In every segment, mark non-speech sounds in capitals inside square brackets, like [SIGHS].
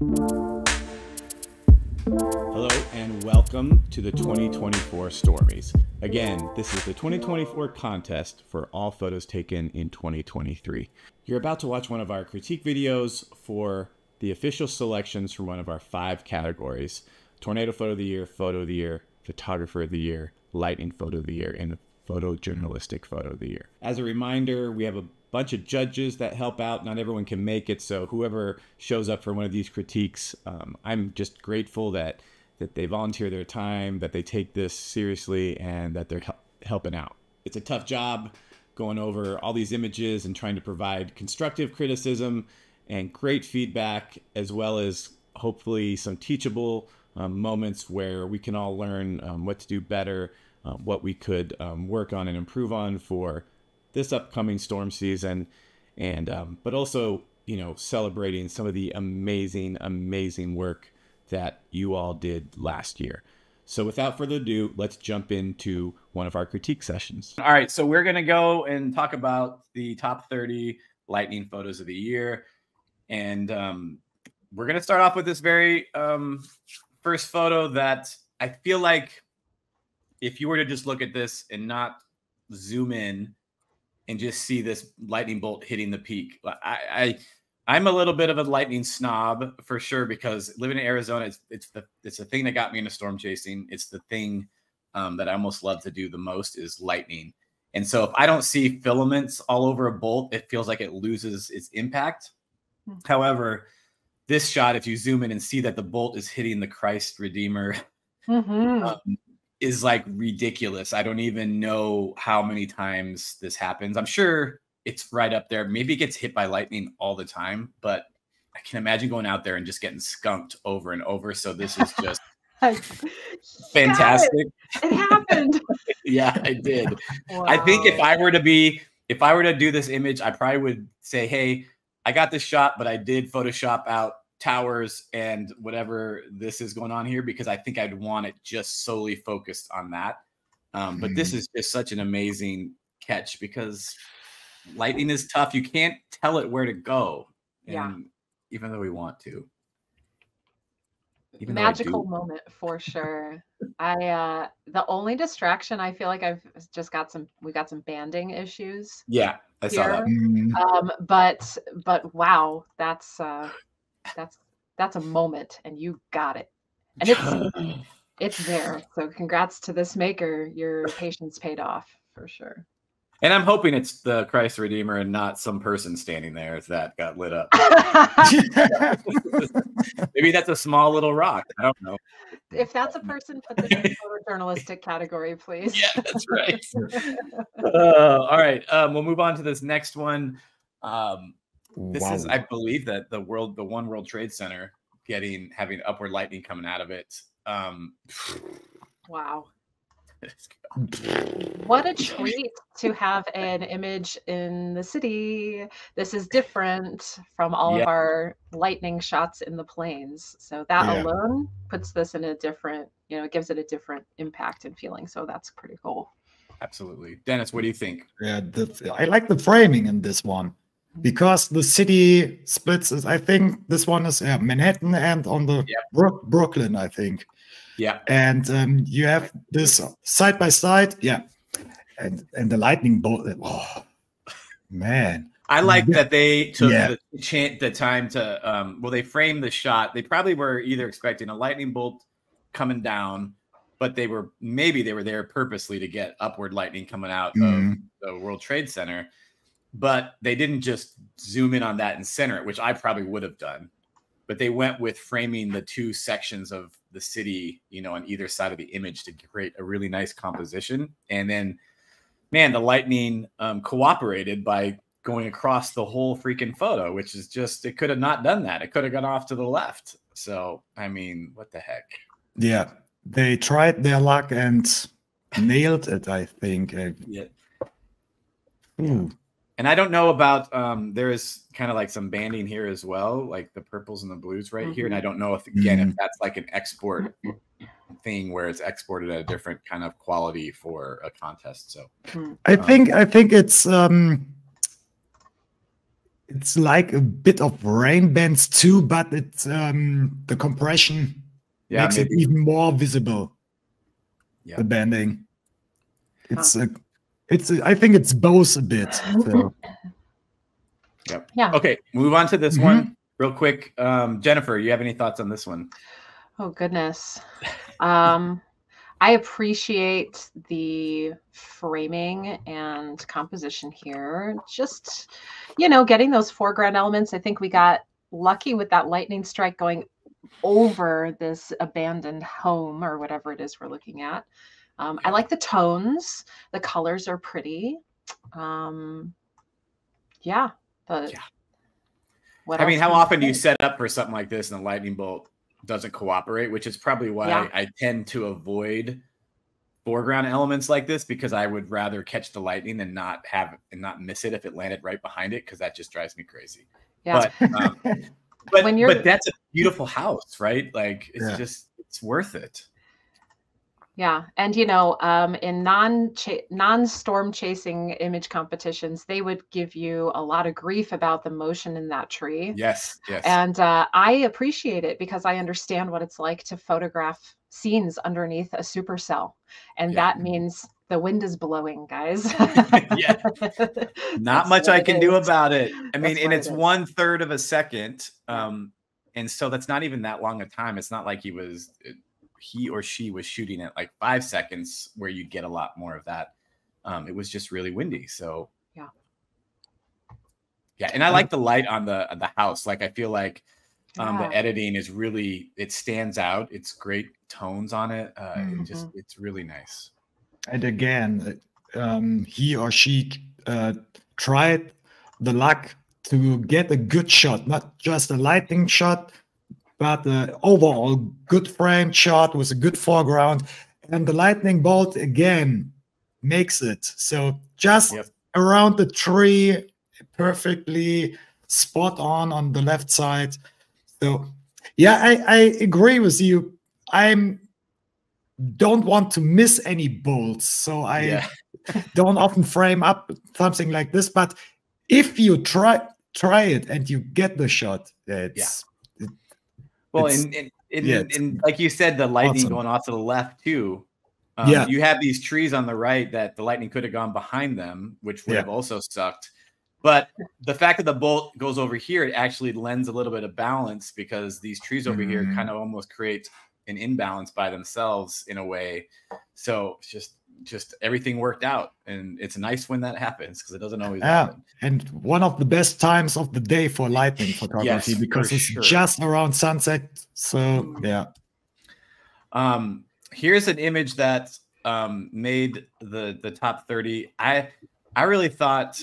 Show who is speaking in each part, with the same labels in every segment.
Speaker 1: Hello and welcome to the 2024 Stormies. Again, this is the 2024 contest for all photos taken in 2023. You're about to watch one of our critique videos for the official selections from one of our five categories Tornado Photo of the Year, Photo of the Year, Photographer of the Year, Lightning Photo of the Year, and Photojournalistic Photo of the Year. As a reminder, we have a bunch of judges that help out. Not everyone can make it, so whoever shows up for one of these critiques, um, I'm just grateful that that they volunteer their time, that they take this seriously, and that they're helping out. It's a tough job going over all these images and trying to provide constructive criticism and great feedback, as well as hopefully some teachable um, moments where we can all learn um, what to do better, uh, what we could um, work on and improve on for this upcoming storm season, and um, but also you know celebrating some of the amazing, amazing work that you all did last year. So without further ado, let's jump into one of our critique sessions. All right, so we're gonna go and talk about the top 30 lightning photos of the year, and um, we're gonna start off with this very um, first photo that I feel like if you were to just look at this and not zoom in and just see this lightning bolt hitting the peak, I, I I'm a little bit of a lightning snob for sure because living in Arizona, it's it's the it's the thing that got me into storm chasing. It's the thing um, that I almost love to do the most is lightning. And so if I don't see filaments all over a bolt, it feels like it loses its impact. Mm-hmm. However, this shot, if you zoom in and see that the bolt is hitting the Christ Redeemer, mm-hmm. um, is like ridiculous. I don't even know how many times this happens. I'm sure it's right up there. Maybe it gets hit by lightning all the time, but I can imagine going out there and just getting skunked over and over. So this is just [LAUGHS] fantastic.
Speaker 2: It. it happened. [LAUGHS]
Speaker 1: yeah, I did. Wow. I think if I were to be, if I were to do this image, I probably would say, hey, I got this shot, but I did Photoshop out towers and whatever this is going on here because I think I'd want it just solely focused on that. Um, but mm. this hmm. is just such an amazing catch because lightning is tough. You can't tell it where to go. yeah. Even though we want to.
Speaker 2: Even Magical moment for sure. I uh the only distraction I feel like I've just got some we got some banding issues.
Speaker 1: Yeah, I here. saw that. Mm-hmm.
Speaker 2: Um but but wow, that's uh that's that's a moment and you got it. And it's [LAUGHS] it's there. So congrats to this maker. Your patience paid off for sure.
Speaker 1: And I'm hoping it's the Christ Redeemer and not some person standing there that got lit up. [LAUGHS] Maybe that's a small little rock. I don't know.
Speaker 2: If that's a person, put this in the [LAUGHS] journalistic category, please.
Speaker 1: Yeah, that's right. uh, all right. Um, we'll move on to this next one. Um, this wow. is, I believe, that the world, the One World Trade Center, getting having upward lightning coming out of it. Um,
Speaker 2: wow. [LAUGHS] What a treat to have an image in the city. This is different from all yeah. of our lightning shots in the plains. So that yeah. alone puts this in a different, you know, it gives it a different impact and feeling. So that's pretty cool.
Speaker 1: Absolutely. Dennis, what do you think?
Speaker 3: Yeah, the, I like the framing in this one. Because the city splits. is I think this one is yeah, Manhattan and on the yep. Bro- Brooklyn, I think.
Speaker 1: Yeah.
Speaker 3: And um, you have this side by side. Yeah. And and the lightning bolt. Oh, man.
Speaker 1: I like that they took yeah. the, the time to um, well, they framed the shot. They probably were either expecting a lightning bolt coming down, but they were maybe they were there purposely to get upward lightning coming out mm-hmm. of the World Trade Center. But they didn't just zoom in on that and center it, which I probably would have done but they went with framing the two sections of the city, you know, on either side of the image to create a really nice composition. And then, man, the lightning um, cooperated by going across the whole freaking photo, which is just, it could have not done that. It could have gone off to the left. So, I mean, what the heck?
Speaker 3: Yeah. They tried their luck and nailed it, I think.
Speaker 1: Yeah. Ooh. And I don't know about um, there is kind of like some banding here as well, like the purples and the blues right mm-hmm. here. And I mm-hmm. don't know if again mm-hmm. if that's like an export thing where it's exported at a different kind of quality for a contest. So
Speaker 3: I um, think I think it's um it's like a bit of rain bands too, but it's um, the compression yeah, makes maybe. it even more visible. Yeah. The banding. It's huh. a, it's I think it's both a bit. So.
Speaker 1: Yep. Yeah. Okay, move on to this mm-hmm. one real quick. Um, Jennifer, you have any thoughts on this one?
Speaker 2: Oh goodness. Um, I appreciate the framing and composition here. Just, you know, getting those foreground elements. I think we got lucky with that lightning strike going over this abandoned home or whatever it is we're looking at. Um, I like the tones. The colors are pretty. Um, yeah. The, yeah.
Speaker 1: I mean, how often do you set up for something like this and the lightning bolt doesn't cooperate, which is probably why yeah. I, I tend to avoid foreground elements like this because I would rather catch the lightning and not have and not miss it if it landed right behind it because that just drives me crazy. Yeah. But, [LAUGHS] um, but, when you're, but that's a beautiful house, right? Like it's yeah. just it's worth it.
Speaker 2: Yeah, and you know, um, in non non storm chasing image competitions, they would give you a lot of grief about the motion in that tree.
Speaker 1: Yes, yes.
Speaker 2: And uh, I appreciate it because I understand what it's like to photograph scenes underneath a supercell, and yeah. that means the wind is blowing, guys. [LAUGHS]
Speaker 1: yeah, [LAUGHS] not much I can do about it. I mean, and it's it one third of a second, um, and so that's not even that long a time. It's not like he was he or she was shooting at like five seconds, where you'd get a lot more of that. Um, it was just really windy, so
Speaker 2: yeah,
Speaker 1: yeah. And I like the light on the on the house. Like I feel like um, yeah. the editing is really it stands out. It's great tones on it. Uh, mm-hmm. it just it's really nice.
Speaker 3: And again, um, he or she uh, tried the luck to get a good shot, not just a lighting shot, but the overall good frame shot with a good foreground. And the lightning bolt again makes it. So just yep. around the tree, perfectly spot on on the left side. So yeah, I, I agree with you. I'm don't want to miss any bolts. So I yeah. [LAUGHS] don't often frame up something like this. But if you try try it and you get the shot, it's
Speaker 1: well, and, and, and, yeah, and, like you said, the lightning awesome. going off to the left too. Um, yeah, you have these trees on the right that the lightning could have gone behind them, which would yeah. have also sucked. But the fact that the bolt goes over here, it actually lends a little bit of balance because these trees over mm-hmm. here kind of almost create an imbalance by themselves in a way. So it's just just everything worked out and it's nice when that happens because it doesn't always yeah. happen
Speaker 3: and one of the best times of the day for lightning [LAUGHS] photography yes, because it's sure. just around sunset so yeah
Speaker 1: um here's an image that um made the the top 30 i i really thought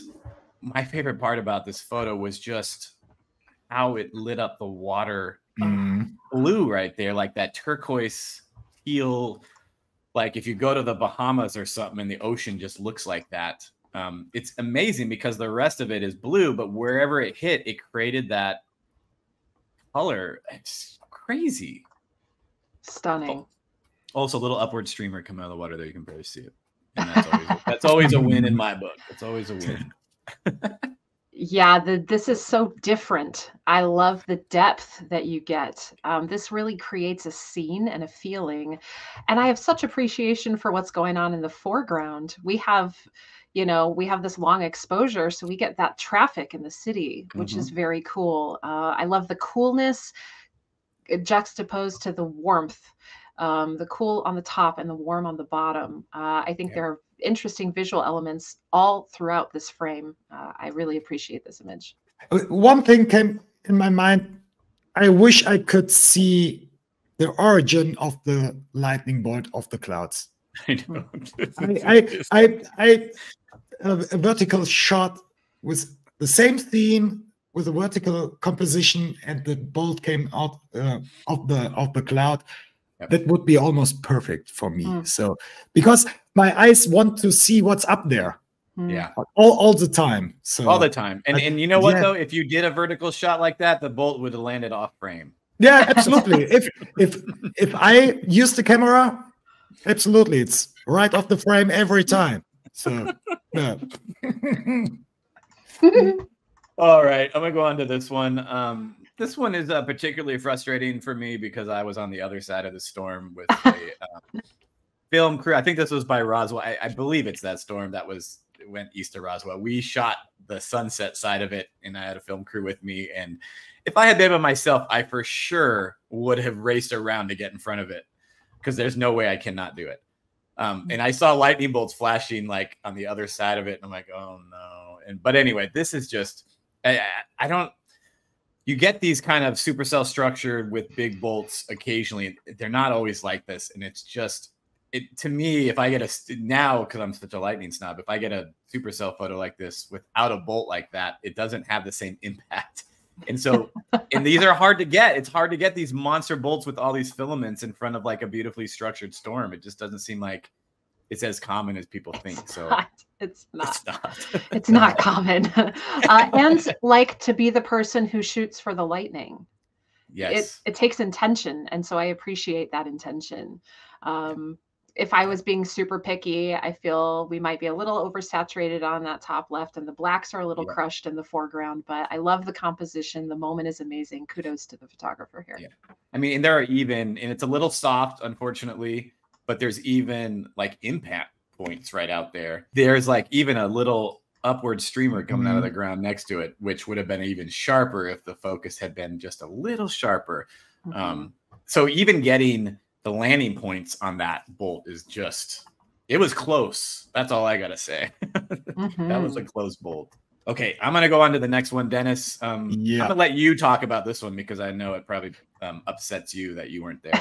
Speaker 1: my favorite part about this photo was just how it lit up the water mm. blue right there like that turquoise teal like if you go to the Bahamas or something and the ocean just looks like that. Um, it's amazing because the rest of it is blue, but wherever it hit, it created that color. It's crazy.
Speaker 2: Stunning. Oh,
Speaker 1: also, a little upward streamer coming out of the water there. You can barely see it. And that's always, that's always a win in my book. It's always a win. [LAUGHS]
Speaker 2: yeah the, this is so different. I love the depth that you get. Um, this really creates a scene and a feeling and i have such appreciation for what's going on in the foreground. We have you know we have this long exposure so we get that traffic in the city which mm-hmm. is very cool. Uh, i love the coolness juxtaposed to the warmth um, the cool on the top and the warm on the bottom. Uh, i think yeah. there are interesting visual elements all throughout this frame. Uh, I really appreciate this image.
Speaker 3: One thing came in my mind. I wish I could see the origin of the lightning bolt of the clouds. I know. [LAUGHS] I, I, I, I a, a vertical shot with the same theme with a vertical composition, and the bolt came out uh, of the of the cloud. Yep. That would be almost perfect for me. Mm. So because my eyes want to see what's up there.
Speaker 1: Hmm. Yeah.
Speaker 3: All, all the time. So
Speaker 1: all the time. And and you know what yeah. though? If you did a vertical shot like that, the bolt would have landed off frame.
Speaker 3: Yeah, absolutely. if if if I use the camera, absolutely, it's right off the frame every time. So yeah. [LAUGHS]
Speaker 1: All right, I'm gonna go on to this one. Um, this one is uh, particularly frustrating for me because I was on the other side of the storm with [LAUGHS] a um, film crew. I think this was by Roswell. I, I, believe it's that storm that was went east of Roswell. We shot the sunset side of it, and I had a film crew with me. And if I had been by myself, I for sure would have raced around to get in front of it because there's no way I cannot do it. Um, and I saw lightning bolts flashing like on the other side of it, and I'm like, oh no. And but anyway, this is just I, I don't. You get these kind of supercell structured with big bolts occasionally. They're not always like this, and it's just it to me. If I get a now because I'm such a lightning snob, if I get a supercell photo like this without a bolt like that, it doesn't have the same impact. And so, and these are hard to get. It's hard to get these monster bolts with all these filaments in front of like a beautifully structured storm. It just doesn't seem like it's as common as people think. So
Speaker 2: it's [LAUGHS] not. It's not. it's [LAUGHS] not common. [LAUGHS] Uh, and like to be the person who shoots for the lightning.
Speaker 1: Yes.
Speaker 2: It, it takes intention. And so I appreciate that intention. Um, if I was being super picky, I feel we might be a little oversaturated on that top left, and the blacks are a little yeah. crushed in the foreground. But I love the composition. The moment is amazing. Kudos to the photographer here.
Speaker 1: Yeah. I mean, and there are even, and it's a little soft, unfortunately, but there's even like impact points right out there. There's like even a little upward streamer coming mm-hmm. out of the mm-hmm. ground next to it, which would have been even sharper if the focus had been just a little sharper. Mm-hmm. Um, so even getting the landing points on that bolt is just it was close. That's all I gotta say. mm-hmm. [LAUGHS] That was a mm-hmm. close bolt. Okay, I'm gonna go on to the next one, Dennis. Um, yeah. I'm gonna let you talk about this one because I know it probably um, upsets you that you weren't there.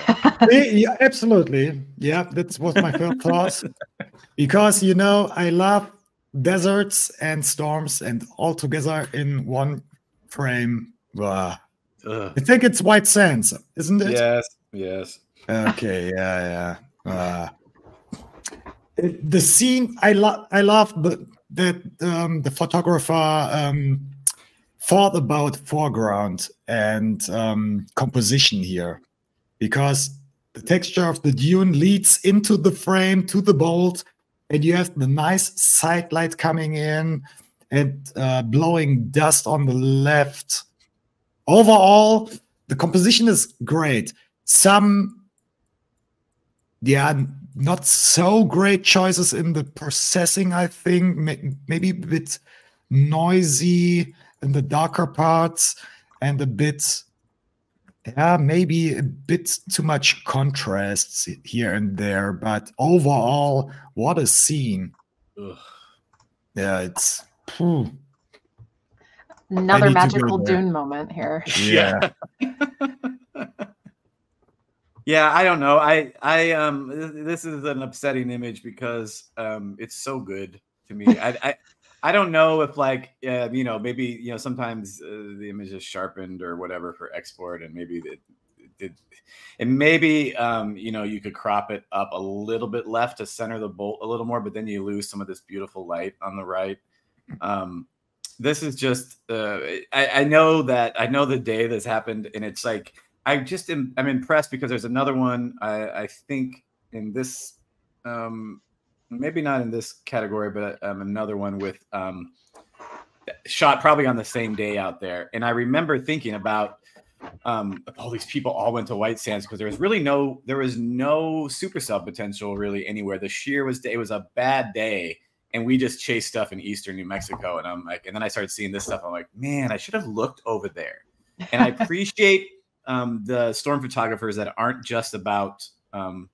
Speaker 1: [LAUGHS]
Speaker 3: yeah, absolutely. Yeah, that was my first thought. [LAUGHS] because you know I love deserts and storms and all together in one frame. Uh, I think it's white sands, isn't it?
Speaker 1: Yes, yes.
Speaker 3: Okay, yeah, yeah. Uh, the scene I love. I love the that um, the photographer um, thought about foreground and um, composition here. Because the texture of the dune leads into the frame to the bolt and you have the nice side light coming in and uh, blowing dust on the left. Overall the composition is great. Some yeah not so great choices in the processing, I think. Maybe a bit noisy in the darker parts and a bit, yeah, maybe a bit too much contrasts here and there. But overall, what a scene. Ugh. Yeah, it's. Phew.
Speaker 2: Another magical Dune moment here. [LAUGHS]
Speaker 3: Yeah. [LAUGHS] [LAUGHS]
Speaker 1: Yeah, I don't know. I I um this is an upsetting image because um it's so good to me. I I I don't know if like uh, you know maybe you know sometimes uh, the image is sharpened or whatever for export and maybe it, it, and maybe um you know you could crop it up a little bit left to center the bolt a little more but then you lose some of this beautiful light on the right. Um this is just uh I, I know that I know the day this happened and it's like I just am I'm impressed because there's another one I, I think in this um, maybe not in this category, but um, another one with um, shot probably on the same day out there. And I remember thinking about um, all these people all went to White Sands because there was really no there was no supercell potential really anywhere. The shear was it was a bad day. And we just chased stuff in eastern New Mexico. And I'm like, and then I started seeing this stuff. I'm like, man, I should have looked over there. And I appreciate um, the storm photographers that aren't just about um,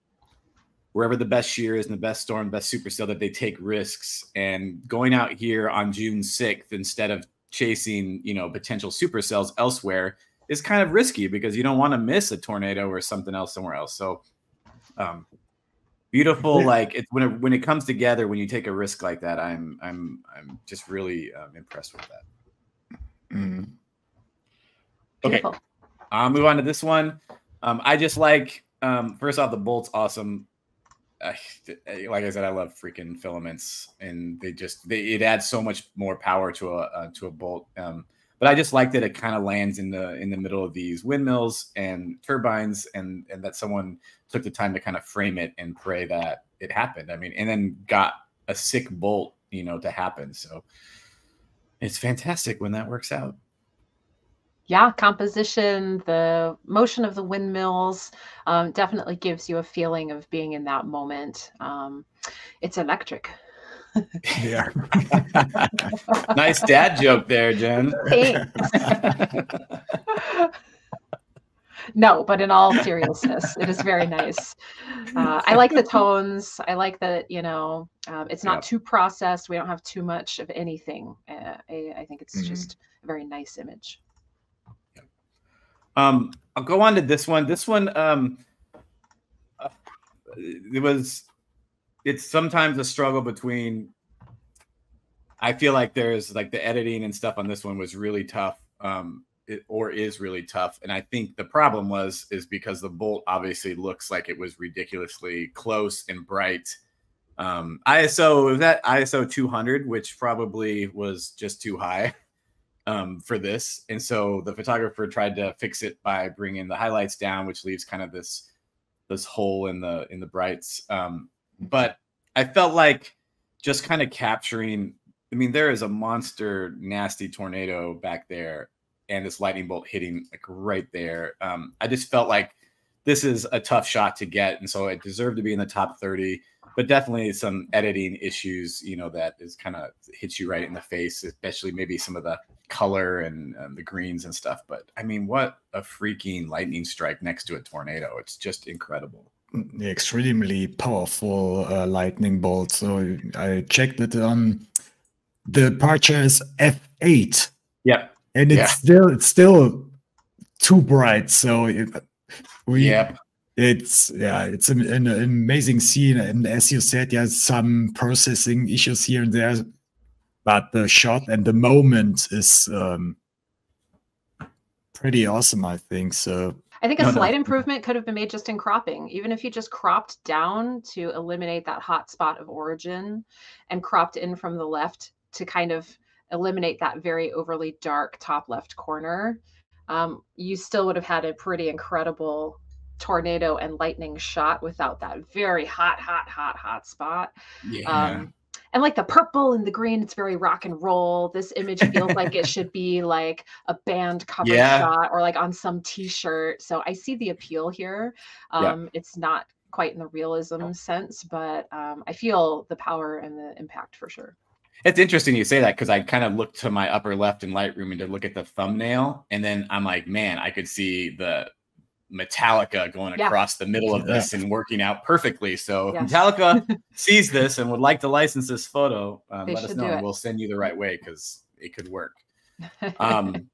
Speaker 1: wherever the best shear is and the best storm, the best supercell, that they take risks and going out here on June 6th instead of chasing, you know, potential supercells elsewhere is kind of risky because you don't want to miss a tornado or something else somewhere else. So, um, beautiful. Like it, when it, when it comes together, when you take a risk like that, I'm I'm I'm just really um, impressed with that. Mm. Okay. Beautiful. I'll move on to this one. Um, I just like um, first off the bolts awesome. Uh, like I said, I love freaking filaments, and they just they, it adds so much more power to a uh, to a bolt. Um, but I just like that it kind of lands in the in the middle of these windmills and turbines, and and that someone took the time to kind of frame it and pray that it happened. I mean, and then got a sick bolt, you know, to happen. So It's fantastic when that works out.
Speaker 2: Yeah, composition, the motion of the windmills um, definitely gives you a feeling of being in that moment. Um, it's electric. [LAUGHS]
Speaker 3: yeah. [LAUGHS]
Speaker 1: nice dad joke there, Jen. [LAUGHS]
Speaker 2: no, but in all seriousness, it is very nice. Uh, I like the tones. I like that, you know, um, it's not yep. too processed. We don't have too much of anything. Uh, I, I, think it's mm-hmm. just a very nice image.
Speaker 1: Um, I'll go on to this one. This one, um, uh, it was it's sometimes a struggle between I feel like there's like the editing and stuff on this one was really tough. Um, it, or is really tough. And I think the problem was is because the bolt obviously looks like it was ridiculously close and bright. Um, ISO was that ISO 200, which probably was just too high [LAUGHS] um, for this, and so the photographer tried to fix it by bringing the highlights down, which leaves kind of this this hole in the in the brights. Um, but I felt like just kind of capturing. I mean, there is a monster, nasty tornado back there, and this lightning bolt hitting like right there. Um, I just felt like this is a tough shot to get, and so it deserved to be in the top thirty. But definitely some editing issues, you know, that is kind of hits you right in the face, especially maybe some of the color and, and the greens and stuff. But I mean, what a freaking lightning strike next to a tornado! It's just incredible mm,
Speaker 3: extremely powerful uh, lightning bolt. So I checked it on the aperture is F8.
Speaker 1: Yeah,
Speaker 3: And it's yeah. still it's still too bright. So it, we yep. It's yeah, it's an, an, amazing scene. And as you said, yeah, some processing issues here and there, but the shot and the moment is um, pretty awesome, I think. So
Speaker 2: I think a no, slight no. improvement could have been made just in cropping. Even if you just cropped down to eliminate that hot spot of origin and cropped in from the left to kind of eliminate that very overly dark top left corner, um, you still would have had a pretty incredible tornado and lightning shot without that very hot, hot, hot, hot spot. Yeah. Um, and like the purple and the green it's very rock and roll this image feels like it [LAUGHS] should be like a band cover yeah. shot or like on some t-shirt so i see the appeal here um yeah. it's not quite in the realism sense but um, i feel the power and the impact for sure
Speaker 1: it's interesting you say that because I kind of looked to my upper left in Lightroom and to look at the thumbnail, and then I'm like, man, I could see the Metallica going yeah. across the middle of this yeah. and working out perfectly. So yes. Metallica [LAUGHS] sees this and would like to license this photo, um, let us know and we'll send you the right way because it could work. [LAUGHS] Um,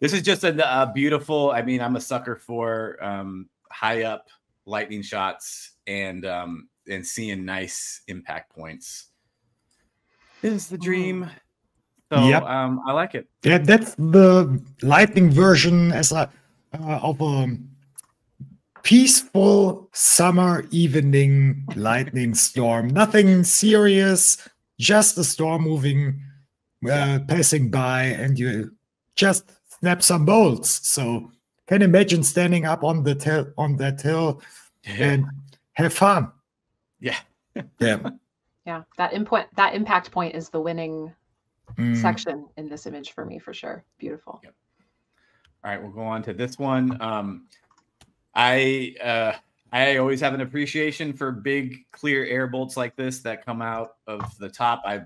Speaker 1: this is just a, a, beautiful. I mean, I'm a sucker for um, high up lightning shots and um, and seeing nice impact points. This is the dream. So yep. um, I like it.
Speaker 3: Yeah, that's the lightning version as a uh, of a um, peaceful summer evening lightning storm. Nothing serious, just a storm moving, uh, passing by, and you just snap some bolts. So can imagine standing up on the hill on that hill yeah. and have fun.
Speaker 1: Yeah.
Speaker 3: yeah. [LAUGHS]
Speaker 2: Yeah. That input that impact point is the winning mm. section in this image for me for sure. Beautiful. Yep.
Speaker 1: All right, we'll go on to this one. Um, I uh, I always have an appreciation for big clear air bolts like this that come out of the top. I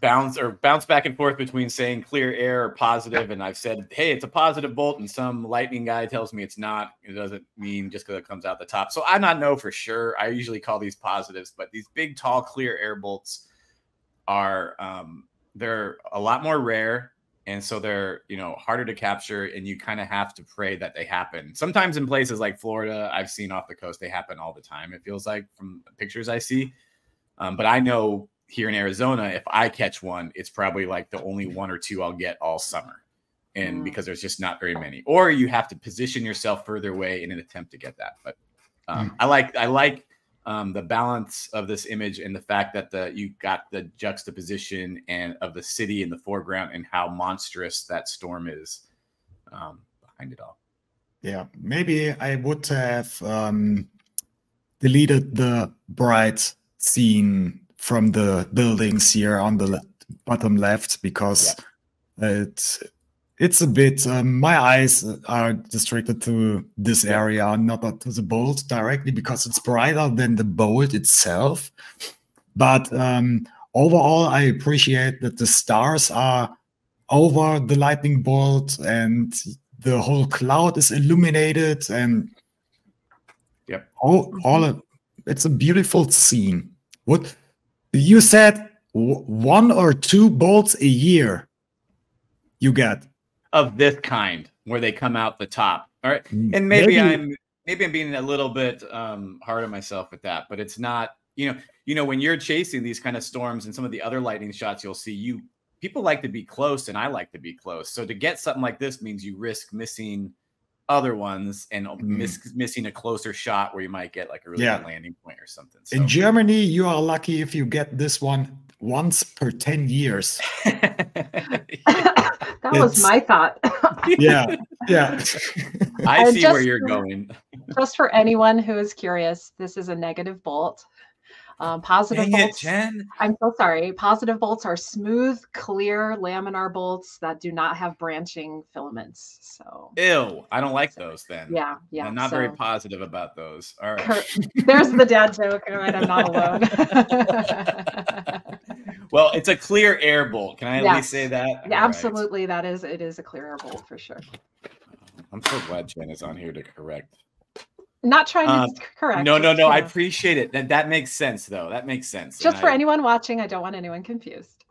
Speaker 1: bounce or bounce back and forth between saying clear air or positive, and I've said, hey, it's a positive bolt, and some lightning guy tells me it's not. It doesn't mean just because it comes out the top. So I'm not know for sure. I usually call these positives, but these big, tall, clear air bolts are um, they're a lot more rare and so they're you know harder to capture and you kind of have to pray that they happen sometimes in places like florida i've seen off the coast they happen all the time it feels like from pictures i see um, but i know here in arizona if i catch one it's probably like the only one or two i'll get all summer and mm. because there's just not very many or you have to position yourself further away in an attempt to get that but um, mm. i like i like um, the balance of this image and the fact that the you got the juxtaposition and of the city in the foreground and how monstrous that storm is um, behind it all.
Speaker 3: Yeah, maybe I would have um, deleted the bright scene from the buildings here on the bottom left because yeah. it's it's a bit um, my eyes are distracted to this area not to the bolt directly because it's brighter than the bolt itself. But um, overall i appreciate that the stars are over the lightning bolt and the whole cloud is illuminated and
Speaker 1: yep.
Speaker 3: all, all of, it's a beautiful scene. What you said one or two bolts a year you get
Speaker 1: of this kind where they come out the top. All right. Mm, and maybe, maybe. I'm maybe I'm being a little bit um, hard on myself with that, but it's not, you know, you know, when you're chasing these kind of storms and some of the other lightning shots you'll see, you people like to be close and I like to be close. So to get something like this means you risk missing other ones and mm. miss, missing a closer shot where you might get like a really yeah. good landing point or something.
Speaker 3: So. In Germany, you are lucky if you get this one once per 10 years. [LAUGHS] [LAUGHS]
Speaker 2: That it's, was my thought.
Speaker 3: yeah, yeah.
Speaker 1: I see where you're going.
Speaker 2: just for anyone who is curious, this is a negative bolt. Um, positive Dang bolts. It, I'm so sorry. Positive bolts are smooth, clear laminar bolts that do not have branching filaments. So
Speaker 1: ew, I don't like those. Then
Speaker 2: yeah, yeah.
Speaker 1: I'm not so, very positive about those. All right.
Speaker 2: There's the dad joke. All right, I'm not [LAUGHS] alone. [LAUGHS]
Speaker 1: well, it's a clear air bolt. Can I at yes. least say that?
Speaker 2: Yeah, absolutely. Right. That is. It is a clear air bolt for sure.
Speaker 1: I'm so glad Jen is on here to correct
Speaker 2: not trying to um, [LAUGHS] correct.
Speaker 1: No, no, no. I appreciate it. That that makes sense though. That makes sense.
Speaker 2: Just and for I, anyone watching, I don't want anyone confused.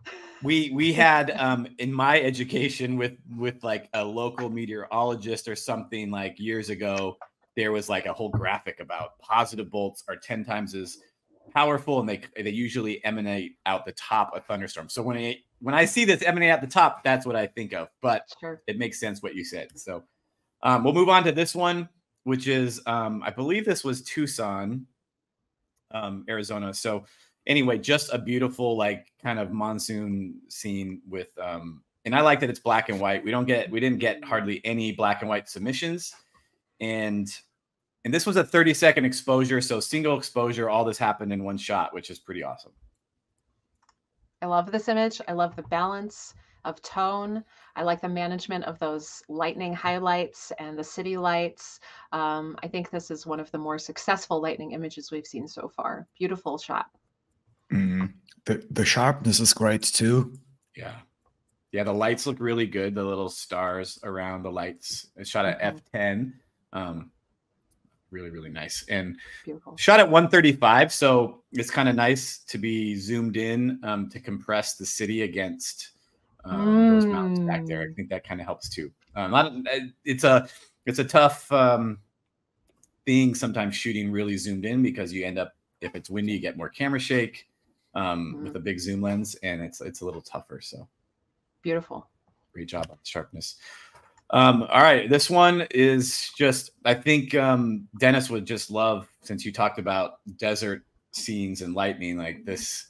Speaker 1: We we had um in my education with with like a local meteorologist or something like years ago, there was like a whole graphic about positive bolts are 10 times as powerful and they they usually emanate out the top of thunderstorms. So when I when I see this emanate at the top, that's what I think of. But sure. it makes sense what you said. So um, we'll move on to this one which is um, I believe this was Tucson, um, Arizona. So anyway, just a beautiful like kind of monsoon scene with um, and I like that it's black and white. We don't get we didn't get hardly any black and white submissions. And and this was a 30 second exposure. So single exposure, all this happened in one shot, which is pretty awesome.
Speaker 2: I love this image. I love the balance of tone. I like the management of those lightning highlights and the city lights. Um, I think this is one of the more successful lightning images we've seen so far. Beautiful shot.
Speaker 3: Mm, the the sharpness is great too.
Speaker 1: Yeah, yeah. The lights look really good. The little stars around the lights. It's shot at mm-hmm. f10. Um, really really nice and Beautiful. shot at 135 so it's kind of nice to be zoomed in um, to compress the city against um, mm. those mountains back there. I mm. think that kind of helps too. Um, not, uh, it's a it's a tough um, thing sometimes shooting really zoomed in because you end up if it's windy, you get more camera shake um, mm. with a big zoom lens, and it's it's a little tougher. So
Speaker 2: beautiful.
Speaker 1: Great job on the sharpness. Um, all right, this one is just I think um, Dennis would just love since you talked about desert scenes and lightning like this.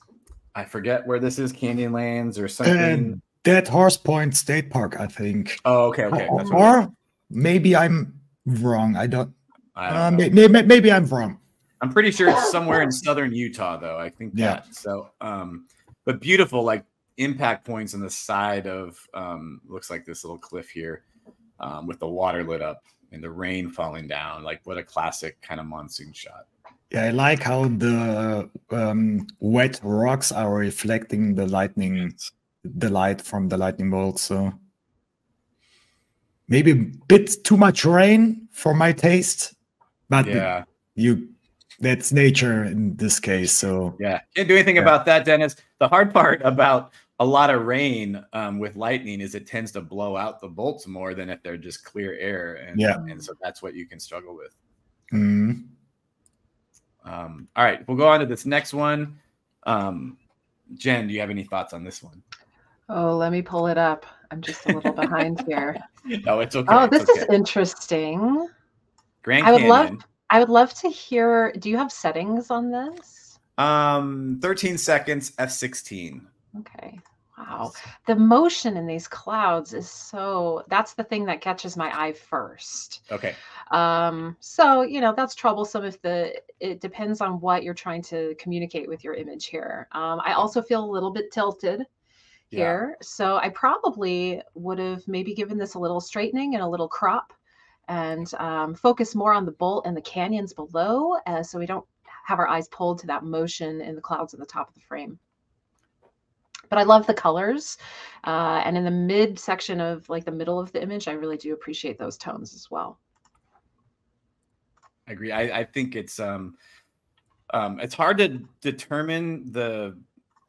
Speaker 1: I forget where this is, Canyonlands or something.
Speaker 3: Dead Horse Point State Park, I think.
Speaker 1: Oh, okay, okay.
Speaker 3: Or, or maybe I'm wrong. I don't. I don't uh, maybe, maybe I'm wrong.
Speaker 1: I'm pretty sure it's somewhere in southern Utah, though. I think yeah. That. So, um, but beautiful, like impact points on the side of um, looks like this little cliff here, um, with the water lit up and the rain falling down. Like what a classic kind of monsoon shot.
Speaker 3: Yeah, I like how the um, wet rocks are reflecting the lightning the light from the lightning bolt. So maybe a bit too much rain for my taste, but yeah, you that's nature in this case. So
Speaker 1: yeah, can't do anything yeah. about that, Dennis. The hard part about a lot of rain um, with lightning is it tends to blow out the bolts more than if they're just clear air, and yeah, and so that's what you can struggle with.
Speaker 3: Mm-hmm.
Speaker 1: Um, all right, we'll go on to this next one. Um, Jen, do you have any thoughts on this one?
Speaker 2: Oh, let me pull it up. I'm just a little behind here. [LAUGHS]
Speaker 1: No, it's okay.
Speaker 2: Oh, this
Speaker 1: okay.
Speaker 2: is interesting.
Speaker 1: Grand Canyon.
Speaker 2: I would love I would love to hear do you have settings on this?
Speaker 1: Um 13 seconds F16.
Speaker 2: Okay. Wow. The motion in these clouds is so that's the thing that catches my eye first.
Speaker 1: Okay.
Speaker 2: Um so, you know, that's troublesome if the it depends on what you're trying to communicate with your image here. Um I also feel a little bit tilted here. Yeah. So I probably would have maybe given this a little straightening and a little crop and um, focus more on the bolt and the canyons below uh, so we don't have our eyes pulled to that motion in the clouds at the top of the frame. But I love the colors. Uh, and in the mid section of like the middle of the image, I really do appreciate those tones as well.
Speaker 1: I agree. I, I think it's um, um, it's hard to determine the.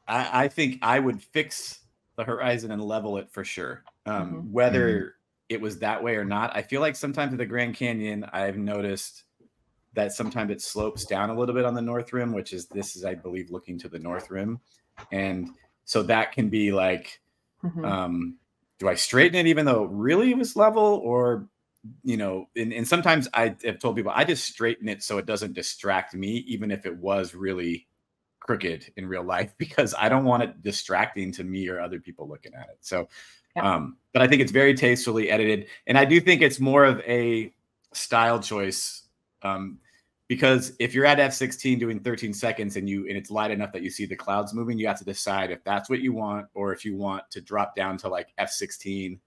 Speaker 1: I, I think I would fix the horizon and level it for sure. Um, mm-hmm. Whether mm-hmm. it was that way or not, I feel like sometimes at the Grand Canyon, I've noticed that sometimes it slopes down a little bit on the north rim, which is this is, I believe, looking to the north rim, and so that can be like, mm-hmm. um, do I straighten it even though it really was level, or you know, and, and sometimes I have told people I just straighten it so it doesn't distract me, even if it was really crooked in real life, [LAUGHS] because I don't want it distracting to me or other people looking at it. So, yeah. um, but I think it's very tastefully edited, and I do think it's more of a style choice. Um, because if you're at F16 doing 13 seconds and you and it's light enough that you see the clouds moving, you have to decide if that's what you want or if you want to drop down to like F16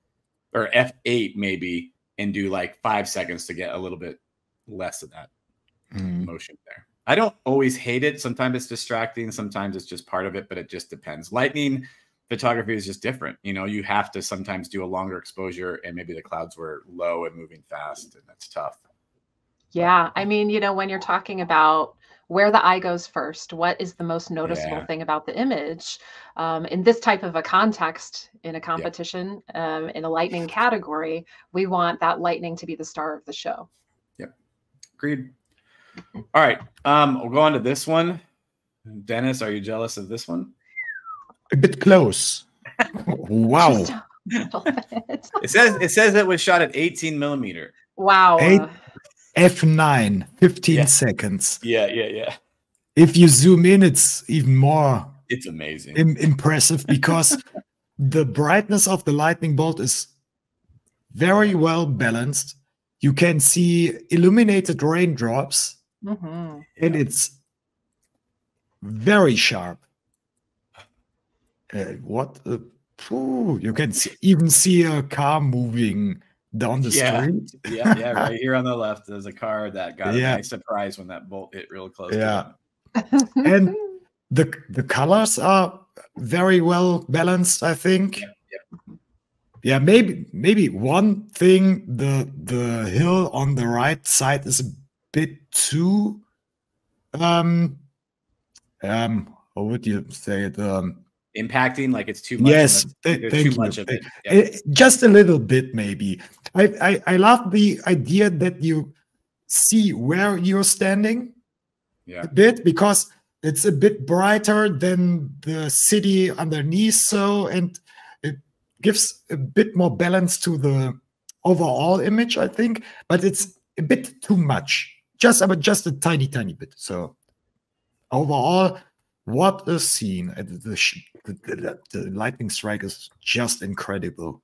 Speaker 1: or F8 maybe and do like five seconds to get a little bit less of that mm. motion there. I don't always hate it. Sometimes it's distracting, sometimes it's just part of it, but it just depends. Lightning photography is just different. You know, you have to sometimes do a longer exposure and maybe the clouds were low and moving fast and that's tough.
Speaker 2: Yeah. I mean, you know, when you're talking about where the eye goes first what is the most noticeable yeah. thing about the image um, in this type of a context in a competition yeah. um, in a lightning category we want that lightning to be the star of the show
Speaker 1: yep agreed all right um, we'll go on to this one dennis are you jealous of this one
Speaker 3: a bit close [LAUGHS] wow
Speaker 1: it says it says it was shot at 18 millimeter
Speaker 2: wow
Speaker 3: Eight, F9, 15 yeah. seconds.
Speaker 1: Yeah, yeah, yeah.
Speaker 3: If you zoom in, it's even more.
Speaker 1: It's amazing.
Speaker 3: Im- impressive because [LAUGHS] the brightness of the lightning bolt is very well balanced. You can see illuminated raindrops, mm-hmm. and it's very sharp. Uh, what? Uh, you can see, even see a car moving down the
Speaker 1: yeah.
Speaker 3: street. [LAUGHS]
Speaker 1: yeah, yeah, [LAUGHS] right here on the left, there's a car that got yeah. a nice surprise when that bolt hit real close.
Speaker 3: Yeah, and [LAUGHS] the the colors are very well balanced. I think. Yeah, yeah. yeah, maybe maybe one thing the the hill on the right side is a bit too um um how would you say it um
Speaker 1: impacting like it's too much
Speaker 3: yes th- too you. much of it. it. just a little bit maybe I, I i love the idea that you see where you're standing
Speaker 1: yeah.
Speaker 3: a bit because it's a bit brighter than the city underneath so and it gives a bit more balance to the overall image i think but it's a bit too much just about just a tiny tiny bit so overall what a scene the, the, the, the lightning strike is just incredible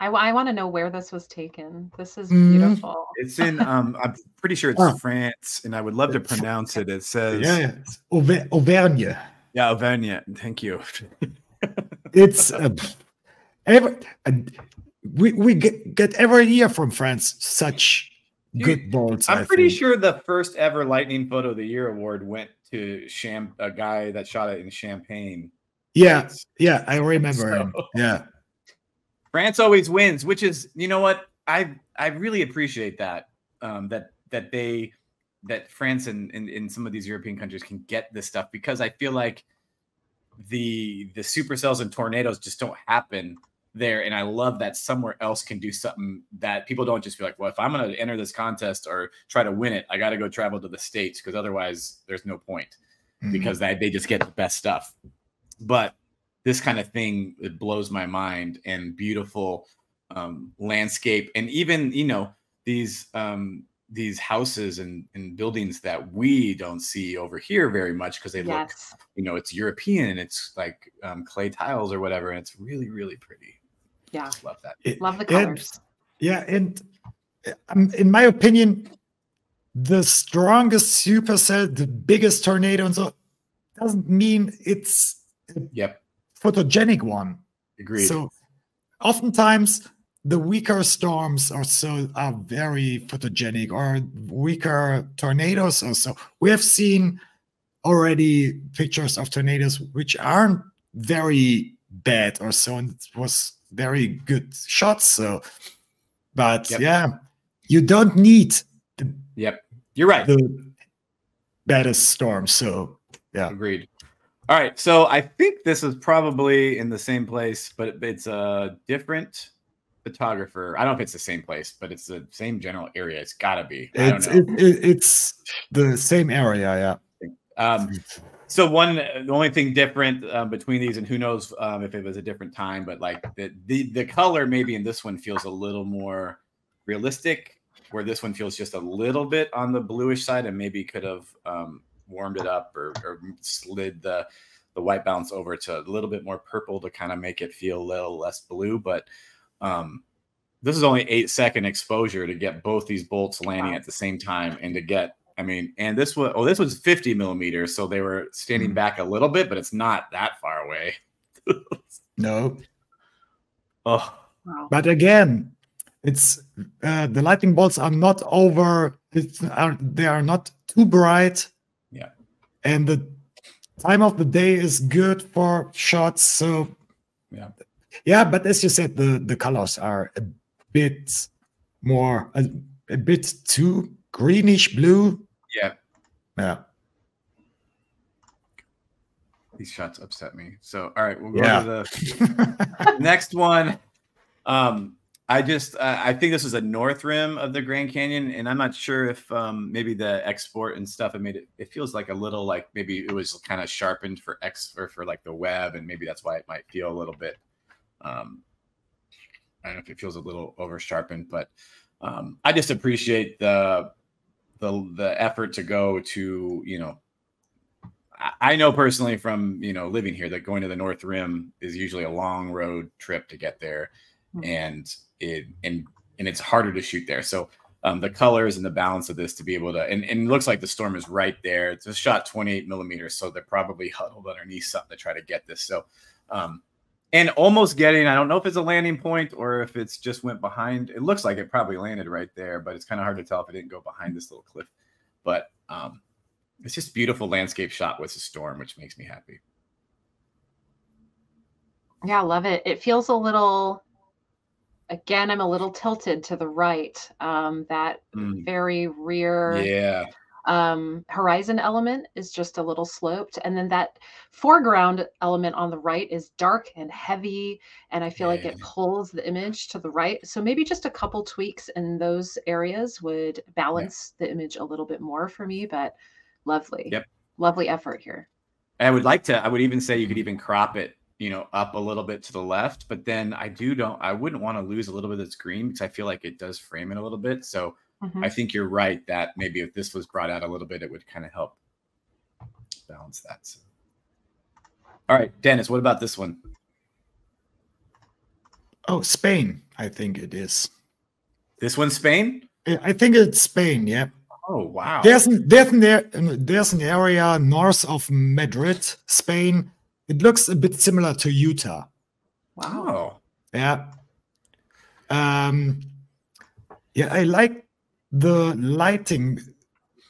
Speaker 2: I, I want to know where this was taken. This is mm-hmm. beautiful. Mm.
Speaker 1: It's in, um, [LAUGHS] I'm pretty sure it's oh. France, and I would love to pronounce it. It says,
Speaker 3: yeah, Auver- Auvergne.
Speaker 1: Yeah, Auvergne. Thank you. [LAUGHS]
Speaker 3: it's uh, every, uh, we we get, get every year from France such good bolts.
Speaker 1: I'm I pretty think. sure the first ever Lightning Photo of the Year award went to Cham- a guy that shot it in Champagne.
Speaker 3: Yeah, yeah, I remember [LAUGHS] so, him. Yeah,
Speaker 1: France always wins, which is you know what I I really appreciate that um, that that they that France and in some of these European countries can get this stuff because I feel like the the supercells and tornadoes just don't happen there and i love that somewhere else can do something that people don't just feel like well if i'm going to enter this contest or try to win it i got to go travel to the states because otherwise there's no point mm-hmm. because they, they just get the best stuff but this kind of thing it blows my mind and beautiful um, landscape and even you know these um, these houses and, and buildings that we don't see over here very much because they yes. look you know it's european and it's like um, clay tiles or whatever and it's really really pretty
Speaker 2: yeah.
Speaker 1: Love that.
Speaker 2: It, Love the colors.
Speaker 3: And, yeah. And um, in my opinion, the strongest supercell, the biggest tornado, and so doesn't mean it's
Speaker 1: yep
Speaker 3: photogenic one.
Speaker 1: Agreed.
Speaker 3: So oftentimes the weaker storms also are very photogenic or weaker tornadoes also. We have seen already pictures of tornadoes which aren't very bad or so and it was very good shots so but
Speaker 1: Yep.
Speaker 3: yeah you don't need the,
Speaker 1: yep, you're right.
Speaker 3: the baddest storm so yeah
Speaker 1: Agreed. All right, so I think this is probably in the same place, but it's a different photographer. I don't know if it's the same place, but it's the same general area. It's got to be. I don't
Speaker 3: it's
Speaker 1: know.
Speaker 3: it, it, it's the same area yeah
Speaker 1: Um, so one, the only thing different um, between these, and who knows um, if it was a different time, but like the, the the color maybe in this one feels a little more realistic, where this one feels just a little bit on the bluish side, and maybe could have um, warmed it up or, or slid the the white balance over to a little bit more purple to kind of make it feel a little less blue. But um, this is only eight second exposure to get both these bolts landing
Speaker 2: Wow.
Speaker 1: at the same time, and to get I mean, and this was oh, this was 50 millimeters, so they were standing
Speaker 3: Mhm.
Speaker 1: back a little bit, but it's not that far away. [LAUGHS]
Speaker 3: no
Speaker 1: Oh,
Speaker 2: Wow.
Speaker 3: but again it's uh, the lightning bolts are not over it's are they are not too bright
Speaker 1: Yeah.
Speaker 3: and the time of the day is good for shots so
Speaker 1: Yeah.
Speaker 3: yeah but as you said the the colors are a bit more a, a bit too greenish blue
Speaker 1: yeah,
Speaker 3: yeah
Speaker 1: these shots upset me. So, all right, we'll go
Speaker 3: Yeah.
Speaker 1: to the [LAUGHS] next one. Um, I just uh, I think this is a north rim of the Grand Canyon, and I'm not sure if um, maybe the export and stuff it made it. It feels like a little like maybe it was kind of sharpened for X or for like the web, and maybe that's why it might feel a little bit. Um, I don't know if it feels a little over sharpened, but um, I just appreciate the the the effort to go to you know I- know personally from you know living here that going to the North Rim is usually a long road trip to get there,
Speaker 2: Mhm.
Speaker 1: and it and and it's harder to shoot there. So um, the colors and the balance of this to be able to and, and it looks like the storm is right there. It's a shot 28 millimeters, so they're probably huddled underneath something to try to get this. So um, and almost getting I don't know if it's a landing point or if it's just went behind. It looks like it probably landed right there, but it's kind of hard to tell if it didn't go behind this little cliff. But um, it's just beautiful landscape shot with a storm, which makes me happy.
Speaker 2: Yeah, I love it. It feels a little, again, I'm a little tilted to the right. Um, that
Speaker 1: Mm,
Speaker 2: very rear
Speaker 1: Yeah,
Speaker 2: um, horizon element is just a little sloped. And then that foreground element on the right is dark and heavy. And I feel like it pulls the image to the right. So maybe just a couple tweaks in those areas would balance the image a little bit more for me. But lovely.
Speaker 1: Yep.
Speaker 2: Lovely effort here.
Speaker 1: I would like to. I would even say you could even crop it, you know, up a little bit to the left. But then I do don't. I wouldn't want to lose a little bit of this green because I feel like it does frame it a little bit. So
Speaker 2: Mhm.
Speaker 1: I think you're right that maybe if this was brought out a little bit, it would kind of help balance that. So. All right, Dennis, what about this one?
Speaker 3: oh spain i think it is
Speaker 1: This one's Spain.
Speaker 3: i I think it's spain yeah
Speaker 1: Oh wow.
Speaker 3: There's an, there's an, there's an area north of Madrid, Spain. It looks a bit similar to Utah.
Speaker 2: Wow.
Speaker 1: Oh,
Speaker 3: Yeah. Um, yeah, I like the lighting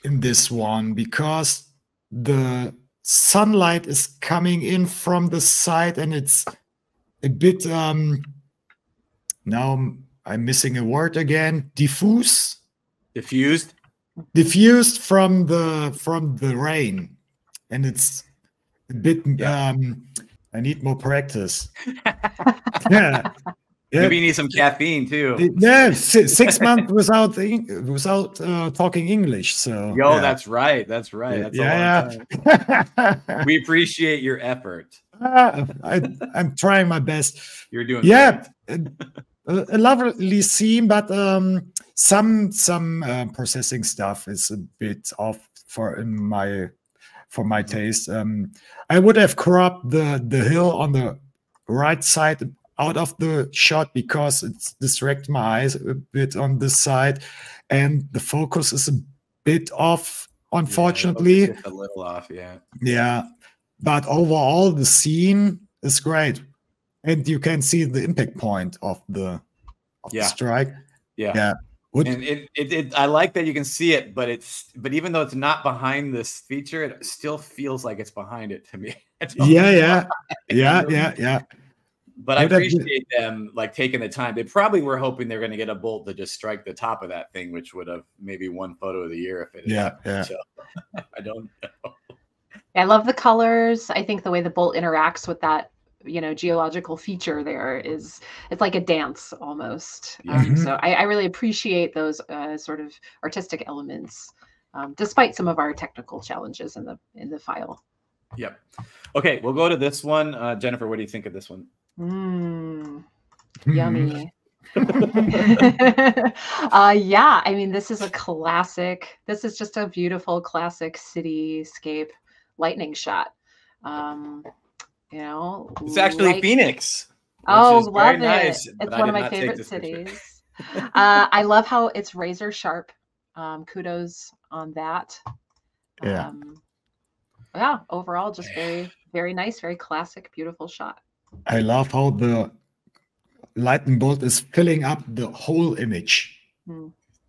Speaker 3: in this one because the sunlight is coming in from the side and it's a bit um now I'm- I'm missing a word again diffuse
Speaker 1: diffused.
Speaker 3: diffused from the from the rain and it's a bit
Speaker 1: Yeah.
Speaker 3: um i need more practice [LAUGHS] yeah yeah
Speaker 1: Maybe you need some caffeine too.
Speaker 3: yeah six months without without uh, talking english so
Speaker 1: Yo,
Speaker 3: yeah.
Speaker 1: that's right. That's right. That's a long
Speaker 3: yeah,
Speaker 1: time. [LAUGHS] We appreciate your effort.
Speaker 3: Ah, I, i'm trying my best
Speaker 1: You're doing
Speaker 3: yeah a, a lovely scene but um some some uh, processing stuff is a bit off for in my for my taste um i would have cropped the the hill on the right side out of the shot because it's distract my eyes a bit on this side and the focus is a bit off unfortunately
Speaker 1: Yeah, a little off. Yeah.
Speaker 3: yeah, but overall, the scene is great, and you can see the impact point of the of
Speaker 1: Yeah.
Speaker 3: the strike.
Speaker 1: Yeah.
Speaker 3: Yeah. Would,
Speaker 1: And it, it, it, I like that you can see it, but it's, but even though it's not behind this feature, it still feels like it's behind it to me. [LAUGHS] [LAUGHS]
Speaker 3: Yeah, yeah, yeah, yeah, yeah.
Speaker 1: But I appreciate them like taking the time. They probably were hoping they're going to get a bolt to just strike the top of that thing, which would have maybe won photo of the year if it.
Speaker 3: Yeah,
Speaker 1: happened.
Speaker 3: yeah.
Speaker 1: So, [LAUGHS] I don't know.
Speaker 2: I love the colors. I think the way the bolt interacts with that, you know, geological feature there is it's like a dance almost. Um,
Speaker 3: Mhm.
Speaker 2: so I, I really appreciate those uh, sort of artistic elements, um, despite some of our technical challenges in the in the file.
Speaker 1: Yep. Okay, we'll go to this one. Uh, Jennifer, what do you think of this one?
Speaker 2: Mm,
Speaker 3: Mhm.
Speaker 2: yummy. [LAUGHS] [LAUGHS] uh, yeah, I mean, this is a classic. This is just a beautiful classic cityscape lightning shot. Um, you know,
Speaker 1: It's actually
Speaker 2: like-
Speaker 1: Phoenix. which
Speaker 2: Oh, love it!
Speaker 1: nice,
Speaker 2: it's one of my favorite cities. [LAUGHS] uh, I love how it's razor sharp. Um, kudos on that.
Speaker 3: Yeah.
Speaker 2: Um, yeah. Overall, just very, very nice, very classic, beautiful shot.
Speaker 3: I love how the lightning bolt is filling up the whole image.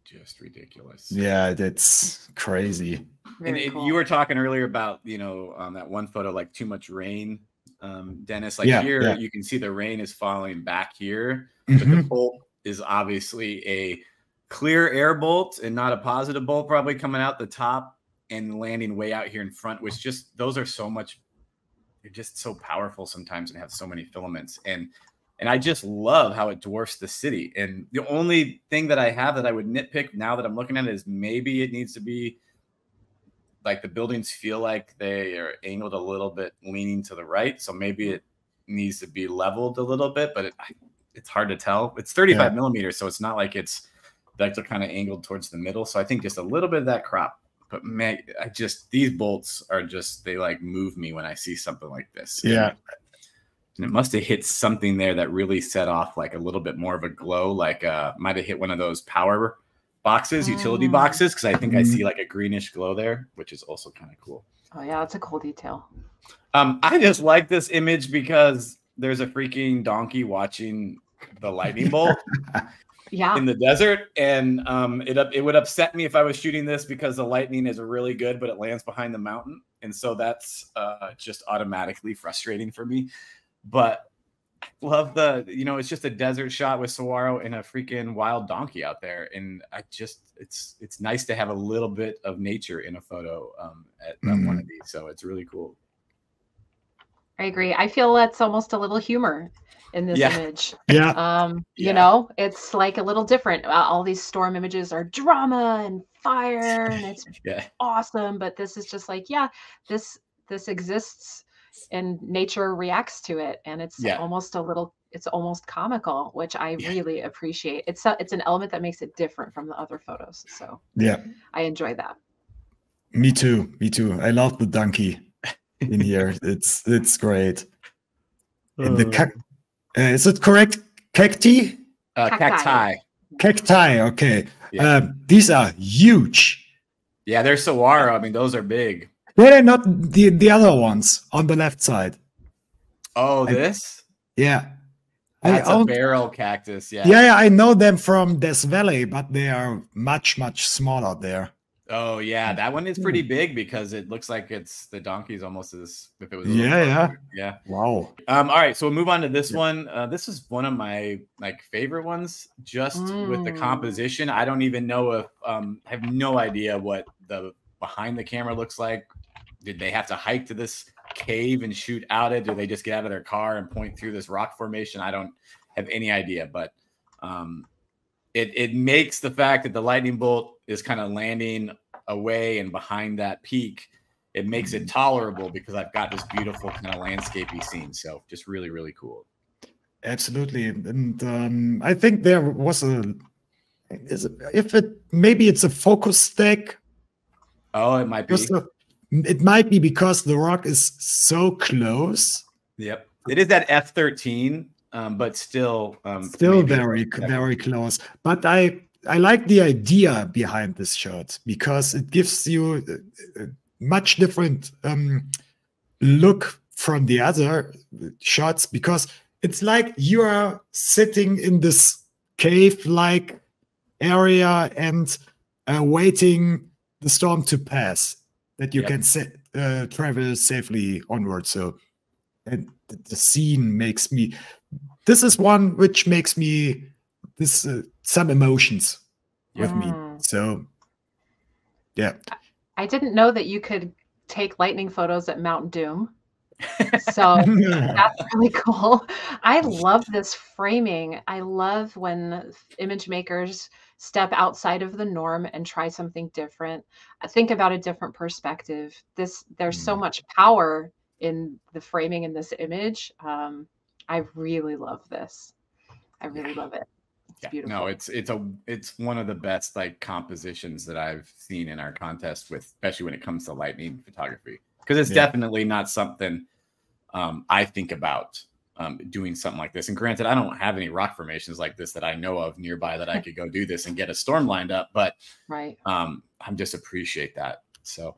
Speaker 1: Just ridiculous.
Speaker 3: Yeah, that's crazy.
Speaker 1: And
Speaker 2: Very
Speaker 1: it,
Speaker 2: cool.
Speaker 1: you were talking earlier about you know um, that one photo like too much rain, um, Dennis. Like
Speaker 3: Yeah,
Speaker 1: here,
Speaker 3: yeah.
Speaker 1: you can see the rain is falling back here, but the
Speaker 3: Mhm.
Speaker 1: bolt is obviously a clear air bolt and not a positive bolt, probably coming out the top and landing way out here in front. Which just those are so much. They're just so powerful sometimes and have so many filaments and. And I just love how it dwarfs the city. And the only thing that I have that I would nitpick now that I'm looking at it is maybe it needs to be like the buildings feel like they are angled a little bit leaning to the right. So maybe it needs to be leveled a little bit, but it, it's hard to tell. It's 35 millimeters, so it's not like it's like they're kind of angled towards the middle. So I think just a little bit of that crop. But man, I just these bolts are just they like move me when I see something like this.
Speaker 3: Yeah.
Speaker 1: And it must have hit something there that really set off like a little bit more of a glow, like uh might have hit one of those power boxes, utility
Speaker 2: Mm.
Speaker 1: boxes, because I think I
Speaker 3: Mm.
Speaker 1: see like a greenish glow there, which is also kind of cool.
Speaker 2: oh yeah, that's a cool detail.
Speaker 1: Um, I just like this image because there's a freaking donkey watching the lightning bolt [LAUGHS]
Speaker 2: Yeah.
Speaker 1: in the desert, and um, it it would upset me if I was shooting this because the lightning is really good, but it lands behind the mountain, and so that's uh, just automatically frustrating for me. But I love the you know it's just a desert shot with Saguaro and a freaking wild donkey out there, and I just it's it's nice to have a little bit of nature in a photo um, at, at one of these, so it's really cool.
Speaker 2: I agree. I feel that's almost a little humor in this
Speaker 1: Yeah.
Speaker 2: image.
Speaker 3: Yeah,
Speaker 2: Um,
Speaker 1: Yeah.
Speaker 2: you know, it's like a little different. Uh, all these storm images are drama and fire and it's [LAUGHS]
Speaker 1: Yeah.
Speaker 2: awesome, but this is just like, yeah, this this exists and nature reacts to it and it's
Speaker 1: Yeah.
Speaker 2: almost a little it's almost comical, which I
Speaker 1: Yeah.
Speaker 2: really appreciate. It's a, it's an element that makes it different from the other photos. So
Speaker 3: yeah.
Speaker 2: I enjoy that.
Speaker 3: Me too. Me too. I love the donkey [LAUGHS] in here. It's it's great. And the cac- uh, is it correct? Cacti?
Speaker 1: Uh,
Speaker 2: Cacti.
Speaker 1: cacti.
Speaker 3: Cacti. Okay.
Speaker 1: Yeah.
Speaker 3: Um, these are huge.
Speaker 1: Yeah, they're saguaro. I mean, those are big.
Speaker 3: They're not the the other ones on the left side.
Speaker 1: Oh,
Speaker 3: I-
Speaker 1: this?
Speaker 3: Yeah. I
Speaker 1: That's a barrel cactus. Yeah.
Speaker 3: yeah, yeah, I know them from Death Valley, but they are much much smaller there.
Speaker 1: Oh, yeah. That one is pretty big because it looks like it's the donkey's almost as if it was.
Speaker 3: Yeah, yeah.
Speaker 1: Yeah.
Speaker 3: Wow.
Speaker 1: Um, all right, so we'll move on to this
Speaker 3: Yeah.
Speaker 1: one. Uh, this is one of my like favorite ones, just with the
Speaker 2: Mm.
Speaker 1: composition. I don't even know if um, I have no idea what the behind the camera looks like. Did they have to hike to this cave and shoot out it? Do they just get out of their car and point through this rock formation? I don't have any idea, but um, it it makes the fact that the lightning bolt is kind of landing away and behind that peak it makes it tolerable because I've got this beautiful kind of landscapey scene. So just really, really cool.
Speaker 3: Absolutely. And um, I think there was a is it, if it maybe it's a focus stack.
Speaker 1: Oh, it might be.
Speaker 3: A- it might be because the rock is so close.
Speaker 1: Yep. It is that F thirteen, um, but still, um,
Speaker 3: still very very close but i i like the idea behind this shot because it gives you a, much different um look from the other shots because it's like you are sitting in this cave like area and uh, waiting the storm to pass that you yep. can uh, travel safely onward so and the scene makes me this is one which makes me this uh, some emotions with me so yeah
Speaker 2: i didn't know that you could take lightning photos at mount doom [LAUGHS] so [LAUGHS] that's really cool. I love this framing. I love when image makers step outside of the norm and try something different. Think about a different perspective. This there's so mm. much power in the framing in this image. Um, I really love this. I really love it. It's
Speaker 1: yeah, beautiful. No, it's it's a it's one of the best like compositions that I've seen in our contest with, especially when it comes to lightning photography, because it's yeah. definitely not something um, I think about um, doing something like this. And granted, I don't have any rock formations like this that I know of nearby that I [LAUGHS] could go do this and get a storm lined up. But
Speaker 2: right,
Speaker 1: um, I just appreciate that. So,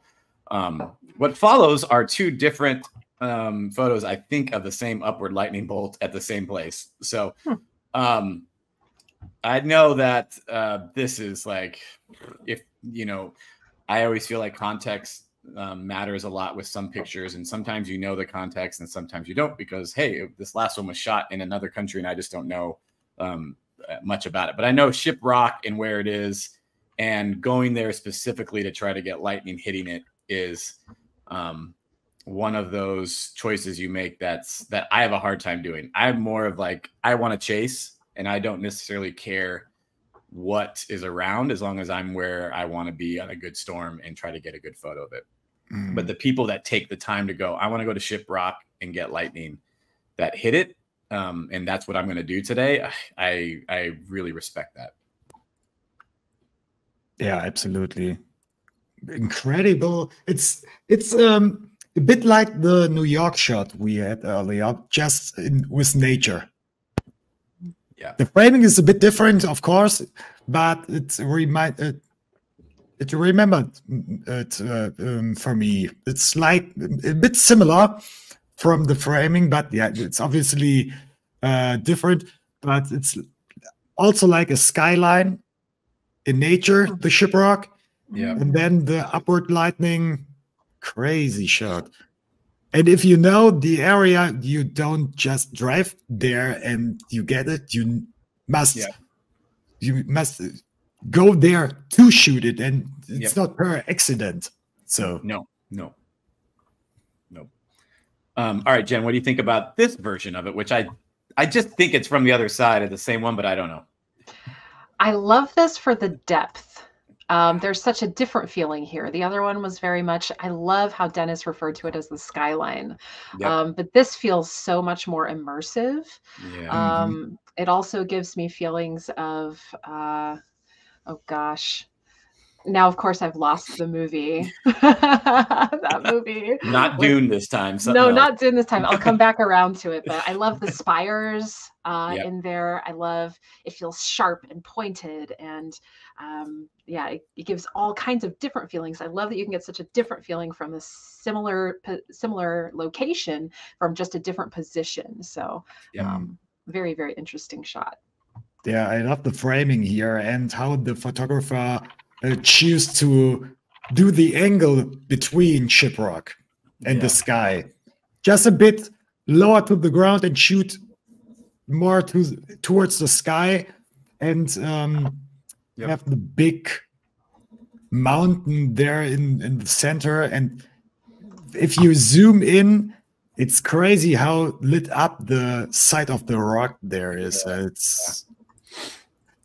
Speaker 1: um, what follows are two different um, photos, I think, of the same upward lightning bolt at the same place. So, hmm. um, I know that uh, this is like, if you know, I always feel like context um, matters a lot with some pictures, and sometimes you know the context, and sometimes you don't because hey, this last one was shot in another country, and I just don't know um, uh, much about it. But I know Ship Rock and where it is, and going there specifically to try to get lightning hitting it is um, one of those choices you make. That's that I have a hard time doing. I'm more of like I want to chase, and I don't necessarily care what is around as long as I'm where I want to be on a good storm and try to get a good photo of it. Mm. But the people that take the time to go, I want to go to Ship Rock and get lightning that hit it. Um, and that's what I'm going to do today. I, I really respect that.
Speaker 3: Yeah, absolutely. Incredible. It's, it's, um, a bit like the New York shot we had earlier, just in, with nature.
Speaker 1: Yeah.
Speaker 3: The framing is a bit different, of course, but it's remind it, it remembered it uh, um, for me. It's like a bit similar from the framing, but yeah, it's obviously uh, different. But it's also like a skyline in nature, the shiprock.
Speaker 1: Yeah.
Speaker 3: And then the upward lightning, crazy shot. And if you know the area, you don't just drive there and you get it. You must yeah. you must go there to shoot it, and it's yep. not per accident. So
Speaker 1: no, no, no. Um, all right, Jen, what do you think about this version of it? Which I I just think it's from the other side of the same one, but I don't know.
Speaker 2: I love this for the depth um, there's such a different feeling here. The other one was very much, I love how Dennis referred to it as the skyline. Yep. Um, but this feels so much more immersive. Yeah. Um, mm-hmm. It also gives me feelings of, uh, oh gosh, now of course I've lost the movie. [LAUGHS] that [LAUGHS] movie.
Speaker 1: Not Dune this time.
Speaker 2: No, else. not Dune this time. I'll come [LAUGHS] back around to it, but I love the spires uh, yep. in there. I love it feels sharp and pointed, and um, yeah, it, it, gives all kinds of different feelings. I love that you can get such a different feeling from a similar similar location from just a different position. So, yep. um, very very interesting shot.
Speaker 3: Yeah, I love the framing here and how the photographer uh, choose to do the angle between Shiprock and yeah. the sky, just a bit lower to the ground and shoot more to towards the sky, and um, yep. have the big mountain there in in the center. And if you zoom in, it's crazy how lit up the side of the rock there is. Yeah. Uh, it's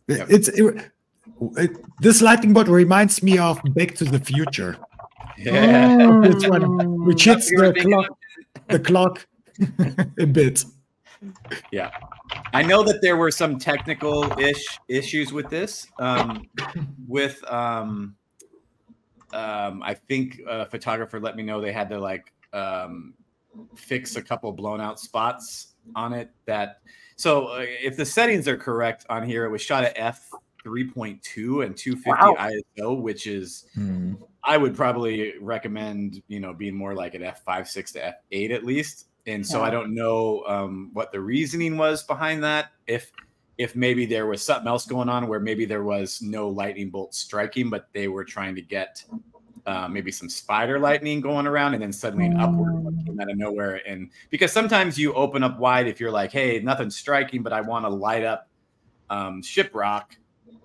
Speaker 3: yeah. it's it, it, this lightning bolt reminds me of Back to the Future.
Speaker 1: Yeah,
Speaker 3: one, which hits the clock, the clock [LAUGHS] a bit.
Speaker 1: Yeah, I know that there were some technical ish issues with this. Um, with um, um, I think a photographer let me know they had to like um, fix a couple blown out spots on it. That so uh, if the settings are correct on here, it was shot at f 3.2 and 250 wow. ISO, which is hmm. I would probably recommend, you know, being more like an F5, 6 to F8 at least. And so yeah. I don't know um, what the reasoning was behind that. If if maybe there was something else going on where maybe there was no lightning bolt striking, but they were trying to get uh, maybe some spider lightning going around and then suddenly an upward mm. came out of nowhere. And because sometimes you open up wide if you're like, hey, nothing's striking, but I want to light up um, shiprock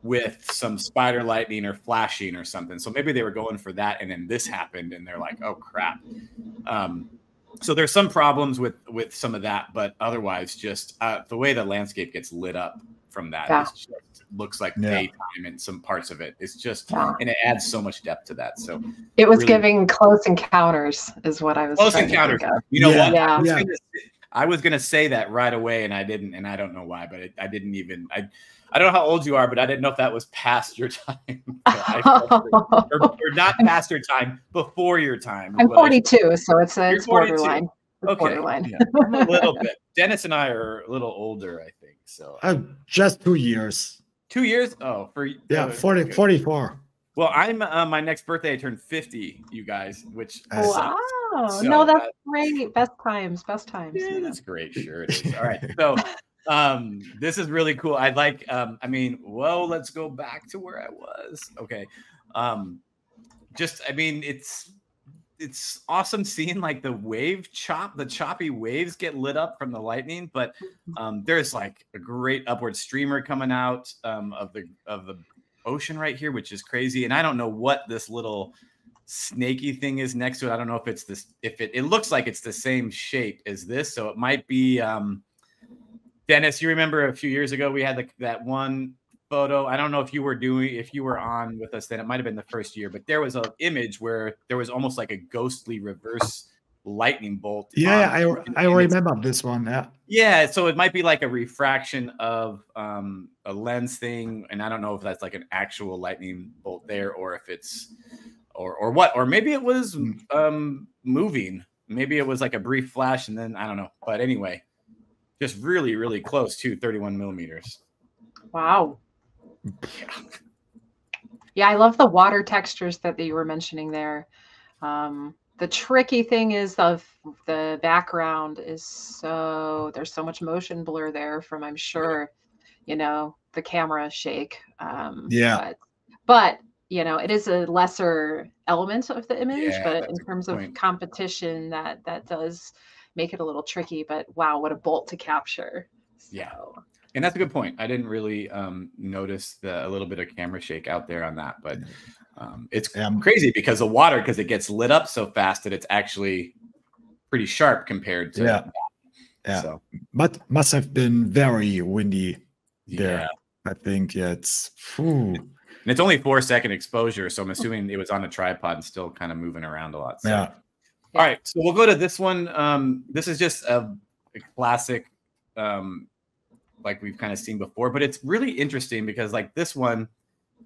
Speaker 1: with some spider lightning or flashing or something. So maybe they were going for that, and then this happened, and they're like, oh crap. Um, so there's some problems with with some of that, but otherwise, just uh, the way the landscape gets lit up from that yeah. just, looks like yeah. daytime in some parts of it. It's just yeah. and it adds so much depth to that. So
Speaker 2: it was really, giving close encounters, is what I was.
Speaker 1: Close encounters. You know what? Yeah. I was, gonna, I was gonna say that right away, and I didn't, and I don't know why, but it, I didn't even. I I don't know how old you are, but I didn't know if that was past your [LAUGHS] time. [LAUGHS] or, or, not past your time, before your time.
Speaker 2: I'm 42, so it's, a, it's borderline.
Speaker 1: okay. Borderline. Yeah. a little bit. Dennis and I are a little older, I think. So
Speaker 3: uh, just two years.
Speaker 1: Two years? Oh, for
Speaker 3: yeah, 40, 44.
Speaker 1: Well, I'm uh, my next birthday. I turned 50, you guys, which
Speaker 2: wow. So no, that's great. Best times, best times.
Speaker 1: Yeah, that's great. Sure it is. All right. So [LAUGHS] um this is really cool i'd like um i mean well let's go back to where i was okay um just i mean it's it's awesome seeing like the wave chop the choppy waves get lit up from the lightning but um there's like a great upward streamer coming out um of the of the ocean right here which is crazy and i don't know what this little snaky thing is next to it i don't know if it's this if it it looks like it's the same shape as this so it might be um Dennis, you remember a few years ago we had the, that one photo. I don't know if you were doing if you were on with us then. It might have been the first year, but there was an image where there was almost like a ghostly reverse lightning bolt.
Speaker 3: Yeah, I I remember this one. Yeah.
Speaker 1: Yeah, so it might be like a refraction of um, a lens thing, and I don't know if that's like an actual lightning bolt there, or if it's or or what, or maybe it was hmm. um, moving. Maybe it was like a brief flash, and then I don't know. But anyway, just really, really close to 31 millimeters.
Speaker 2: Wow. Yeah. yeah, I love the water textures that you were mentioning there. Um, the tricky thing is the the background is so there's so much motion blur there from I'm sure, you know, the camera shake. Um,
Speaker 3: yeah.
Speaker 2: But, but you know, it is a lesser element of the image, yeah, but in terms of competition, that that does make it a little tricky. But wow, what a bolt to capture.
Speaker 1: So. Yeah. And that's a good point. I didn't really um, notice the, a little bit of camera shake out there on that, but um, it's um, crazy because the water, because it gets lit up so fast that it's actually pretty sharp compared to.
Speaker 3: Yeah. Yeah. So. But must have been very windy there. Yeah. I think. Yeah. It's. Whew.
Speaker 1: And it's only four second exposure, so I'm assuming it was on a tripod and still kind of moving around a lot. So.
Speaker 3: Yeah.
Speaker 1: All right, so we'll go to this one. Um, this is just a, a classic, um, like we've kind of seen before, but it's really interesting because like this one,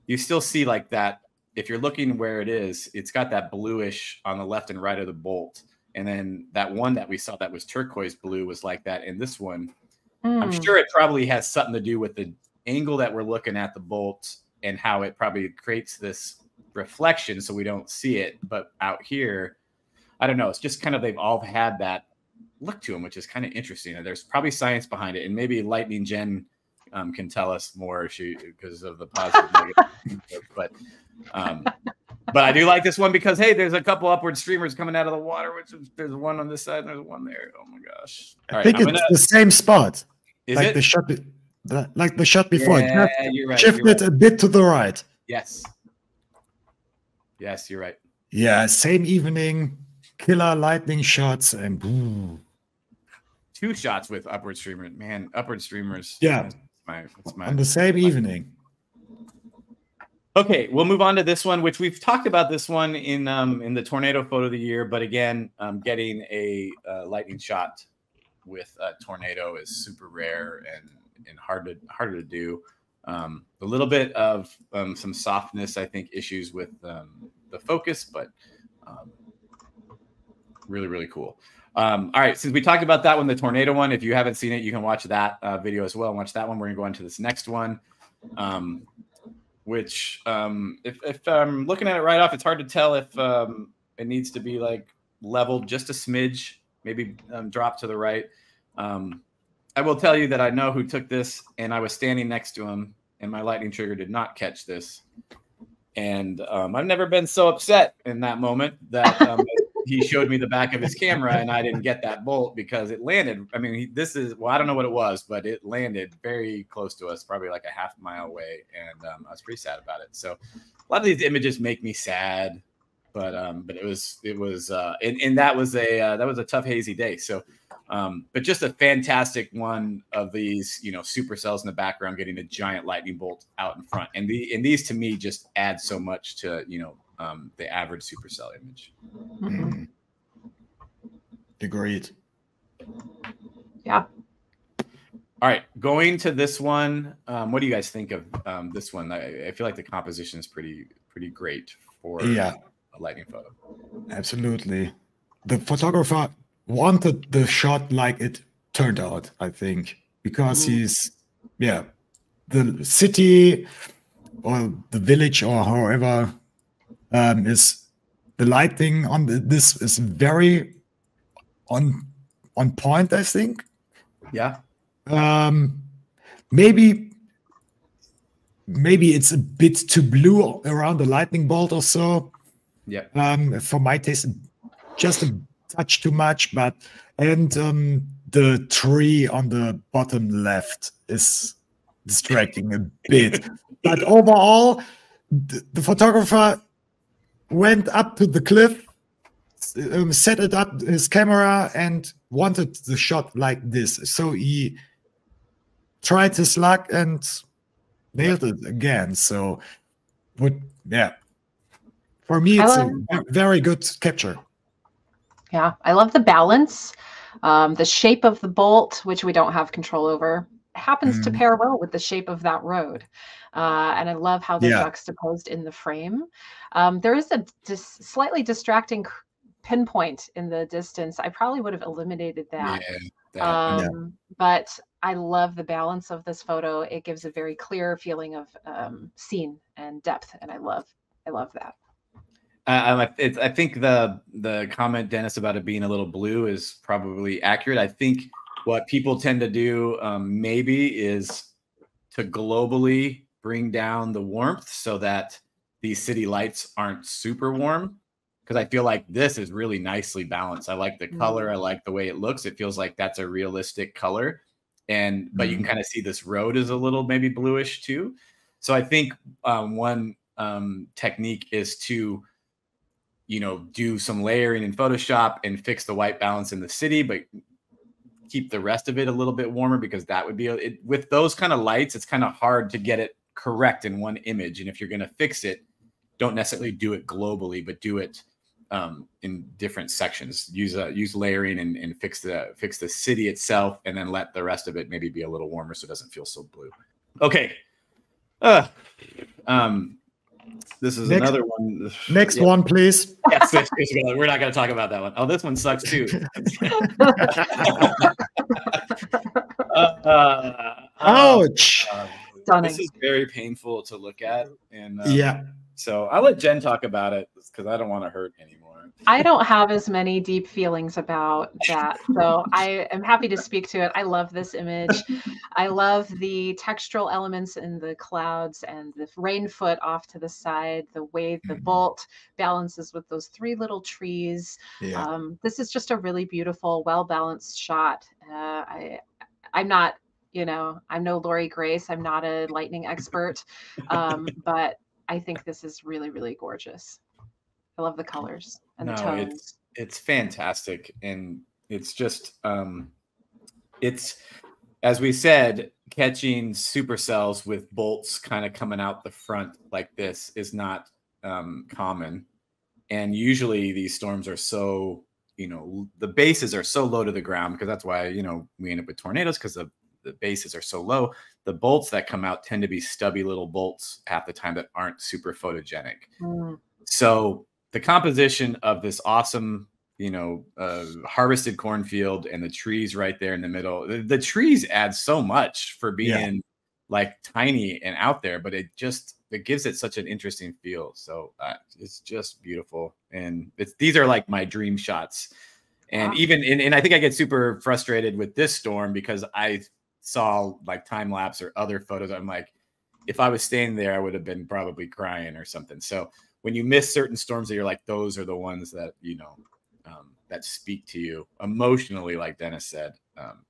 Speaker 1: you still see like that. If you're looking where it is, it's got that bluish on the left and right of the bolt, and then that one that we saw that was turquoise blue was like that. And this one, mm. I'm hmm. sure it probably has something to do with the angle that we're looking at the bolt and how it probably creates this reflection so we don't see it. But out here, I don't know. It's just kind of they've all had that look to them, which is kind of interesting. there's probably science behind it, and maybe Lightning Jen um, can tell us more she because of the positive negative. [LAUGHS] But um, but I do like this one because hey, there's a couple upward streamers coming out of the water. Which is, there's one on this side and there's one there. Oh my gosh!
Speaker 3: All I think it's gonna, the same spot. Is like it? the shot, the, like the shot before. Yeah, you're right. Shift it right. a bit to the right.
Speaker 1: Yes. Yes, you're right.
Speaker 3: Yeah, same evening killer lightning shots and
Speaker 1: boom. two shots with upward streamer. Man, upward streamers.
Speaker 3: Yeah, my, my, on the same evening.
Speaker 1: Okay, we'll move on to this one, which we've talked about this one in um, in the tornado photo of the year. But again, um, getting a uh, lightning shot with a tornado is super rare and and hard to harder to do. Um, a little bit of um, some softness, I think, issues with um, the focus, but um, really really cool. Um, all right, since we talked about that one, the tornado one, if you haven't seen it, you can watch that uh, video as well. Watch that one. We're gonna go into this next one, um, which um, if, if I'm looking at it right off, it's hard to tell if um, it needs to be like leveled just a smidge maybe um, drop to the right. Um, I will tell you that I know who took this, and I was standing next to him, and my lightning trigger did not catch this. And um, I've never been so upset in that moment that um, he showed me the back of his camera, and I didn't get that bolt because it landed. I mean, he, this is well, I don't know what it was, but it landed very close to us, probably like a half mile away, and um, I was pretty sad about it. So a lot of these images make me sad but um, but it was it was uh, and, and that was a uh, that was a tough hazy day. So, um, but just a fantastic one of these you know supercells in the background getting a giant lightning bolt out in front, and the and these to me just add so much to you know um, the average supercell image. Mm-hmm.
Speaker 3: Agreed.
Speaker 2: Yeah.
Speaker 1: All right, going to this one. Um, what do you guys think of um, this one? I, I, feel like the composition is pretty pretty great for
Speaker 3: yeah
Speaker 1: a lightning photo.
Speaker 3: Absolutely. The photographer wanted the shot like it turned out, I think, because mm. he's, yeah, the city or the village or however um, is the lighting on the, this is very on on point, I think.
Speaker 1: Yeah.
Speaker 3: Um, maybe maybe it's a bit too blue around the lightning bolt or so.
Speaker 1: Yeah.
Speaker 3: Um, for my taste, just a touch too much, but and um, the tree on the bottom left is distracting a bit. [LAUGHS] but overall, the, the, photographer went up to the cliff, um, set it up his camera, and wanted the shot like this. So he tried his luck and nailed it again. So, but yeah, for me, it's love, a very good capture.
Speaker 2: Yeah, I love the balance. Um, the shape of the bolt, which we don't have control over, happens mm. to pair well with the shape of that road. Uh, and I love how they're yeah. juxtaposed in the frame. Um, there is a dis- slightly distracting pinpoint in the distance. I probably would have eliminated that. Yeah, that um, yeah. But I love the balance of this photo. It gives a very clear feeling of um, scene and depth, and I love, I love that.
Speaker 1: I, I think the the comment Dennis about it being a little blue is probably accurate. I think what people tend to do um, maybe is to globally bring down the warmth so that these city lights aren't super warm. Because I feel like this is really nicely balanced. I like the color. I like the way it looks. It feels like that's a realistic color. And but you can mm. kind of see this road is a little maybe bluish too. So I think um, one um, technique is to you know, do some layering in Photoshop and fix the white balance in the city, but keep the rest of it a little bit warmer because that would be it, with those kind of lights. It's kind of hard to get it correct in one image, and if you're going to fix it, don't necessarily do it globally, but do it um, in different sections. Use a use layering and, and fix the fix the city itself, and then let the rest of it maybe be a little warmer so it doesn't feel so blue. Okay. Uh, um, this is next, another one. [SIGHS]
Speaker 3: Next yeah. one, please. [LAUGHS]
Speaker 1: Yes, we're not going to talk about that one. Oh, this one sucks too. [LAUGHS]
Speaker 3: uh, uh, Ouch!
Speaker 1: Uh, this is very painful to look at, and
Speaker 3: um, yeah.
Speaker 1: So I'll let Jen talk about it because I don't want to hurt anyone.
Speaker 2: I don't have as many deep feelings about that. So I am happy to speak to it. I love this image. I love the textural elements in the clouds and the rain foot off to the side, the way the mm-hmm. bolt balances with those three little trees. Yeah. Um, this is just a really beautiful, well balanced shot. Uh, I, I'm not, you know, I'm no Lori Grace. I'm not a lightning expert, um, but I think this is really, really gorgeous. I love the colors and no, the tones.
Speaker 1: It's it's fantastic, and it's just um, it's as we said, catching supercells with bolts kind of coming out the front like this is not um, common, and usually these storms are so you know the bases are so low to the ground because that's why you know we end up with tornadoes because the the bases are so low. The bolts that come out tend to be stubby little bolts half the time that aren't super photogenic. Mm. So the composition of this awesome you know uh, harvested cornfield and the trees right there in the middle the, the trees add so much for being yeah. like tiny and out there but it just it gives it such an interesting feel so uh, it's just beautiful and it's these are like my dream shots And wow. even and, and I think I get super frustrated with this storm because I saw like time lapse or other photos. I'm like, if I was staying there, I would have been probably crying or something. So when you miss certain storms, that you're like, those are the ones that you know um, that speak to you emotionally, like Dennis said. Um,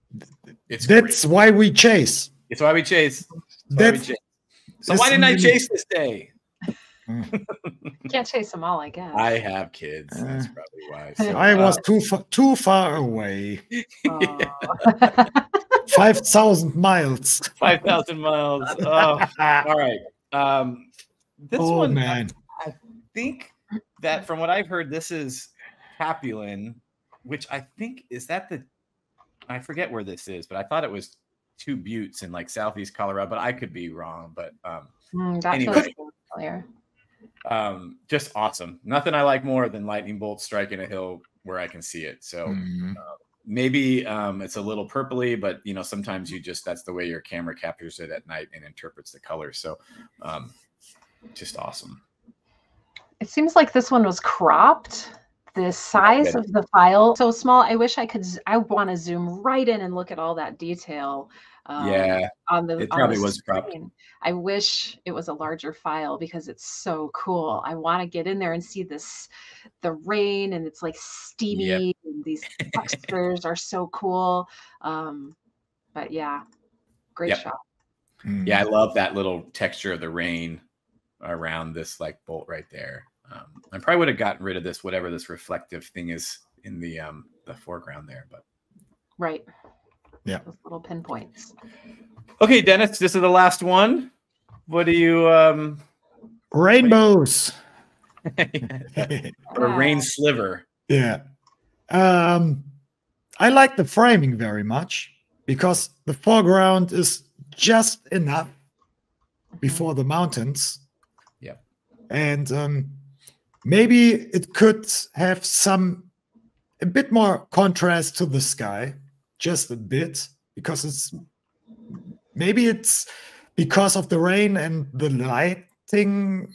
Speaker 3: it's that's great. why we chase.
Speaker 1: It's why we chase. That's, that's chase. So why didn't I chase this day?
Speaker 2: Can't chase them all, I guess.
Speaker 1: I have kids. Uh, that's probably why.
Speaker 3: So, I was uh, too far, too far away. [LAUGHS] [LAUGHS] [LAUGHS] 5,000 miles.
Speaker 1: 5,000 miles. Oh, all right. Um, this oh, one, man. I, I, think that from what I've heard, this is Capulin, which I think is that the, I forget where this is, but I thought it was two buttes in like southeast Colorado, but I could be wrong. But um, mm, that anyway. Um, just awesome. Nothing I like more than lightning bolts striking a hill where I can see it. So. Mm -hmm maybe um, it's a little purpley, but you know sometimes you just that's the way your camera captures it at night and interprets the colors. So um, just awesome.
Speaker 2: It seems like this one was cropped. The size of the file so small. I wish I could. I want to zoom right in and look at all that detail.
Speaker 1: Um, yeah, on the it probably the was cropped.
Speaker 2: I wish it was a larger file because it's so cool. I want to get in there and see this, the rain, and it's like steamy. Yep. And these textures are so cool. Um, but yeah, great yep. shot.
Speaker 1: Yeah, I mm. love that little texture of the rain around this like bolt right there. Um, I probably would have gotten rid of this, whatever this reflective thing is in the um the foreground there, but
Speaker 2: right.
Speaker 3: Yeah.
Speaker 2: Those little pinpoints.
Speaker 1: Okay, Dennis, this is the last one. What do you um
Speaker 3: rainbows? [LAUGHS]
Speaker 1: or rain sliver.
Speaker 3: Yeah. Um I like the framing very much because the foreground is just enough before the mountains.
Speaker 1: Yeah.
Speaker 3: And um maybe it could have some a bit more contrast to the sky just a bit because it's maybe it's because of the rain and the lighting.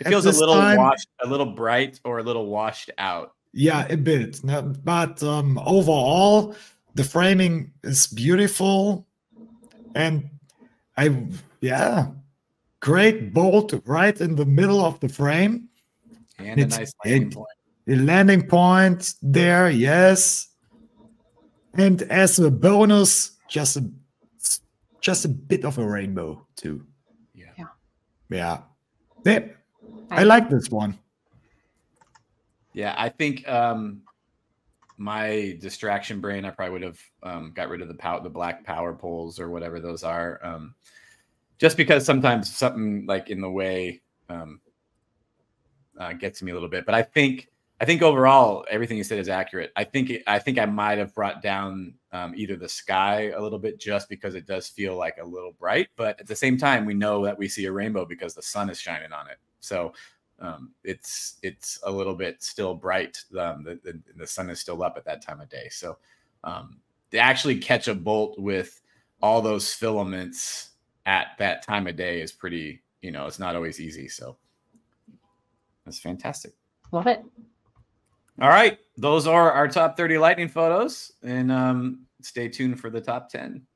Speaker 1: It feels a little time. washed, a little bright, or a little washed out.
Speaker 3: Yeah, a bit. But um, overall, the framing is beautiful, and I yeah, great bolt right in the middle of the frame.
Speaker 1: And it's, a nice landing point.
Speaker 3: The landing point there, yes. And as a bonus, just a just a bit of a rainbow too.
Speaker 1: Yeah.
Speaker 3: Yeah. Yeah. yeah. I like this one.
Speaker 1: Yeah, I think um my distraction brain, I probably would have um, got rid of the pow- the black power poles or whatever those are. Um, just because sometimes something like in the way um, uh, gets me a little bit. But I think I think overall everything you said is accurate. I think I think I might have brought down um, either the sky a little bit just because it does feel like a little bright, but at the same time we know that we see a rainbow because the sun is shining on it. So um, it's it's a little bit still bright. Um, the, the, the sun is still up at that time of day. So um, to actually catch a bolt with all those filaments at that time of day is pretty. You know, it's not always easy. So that's fantastic.
Speaker 2: Love it.
Speaker 1: All right. Those are our top 30 lightning photos. And um, stay tuned for the top 10.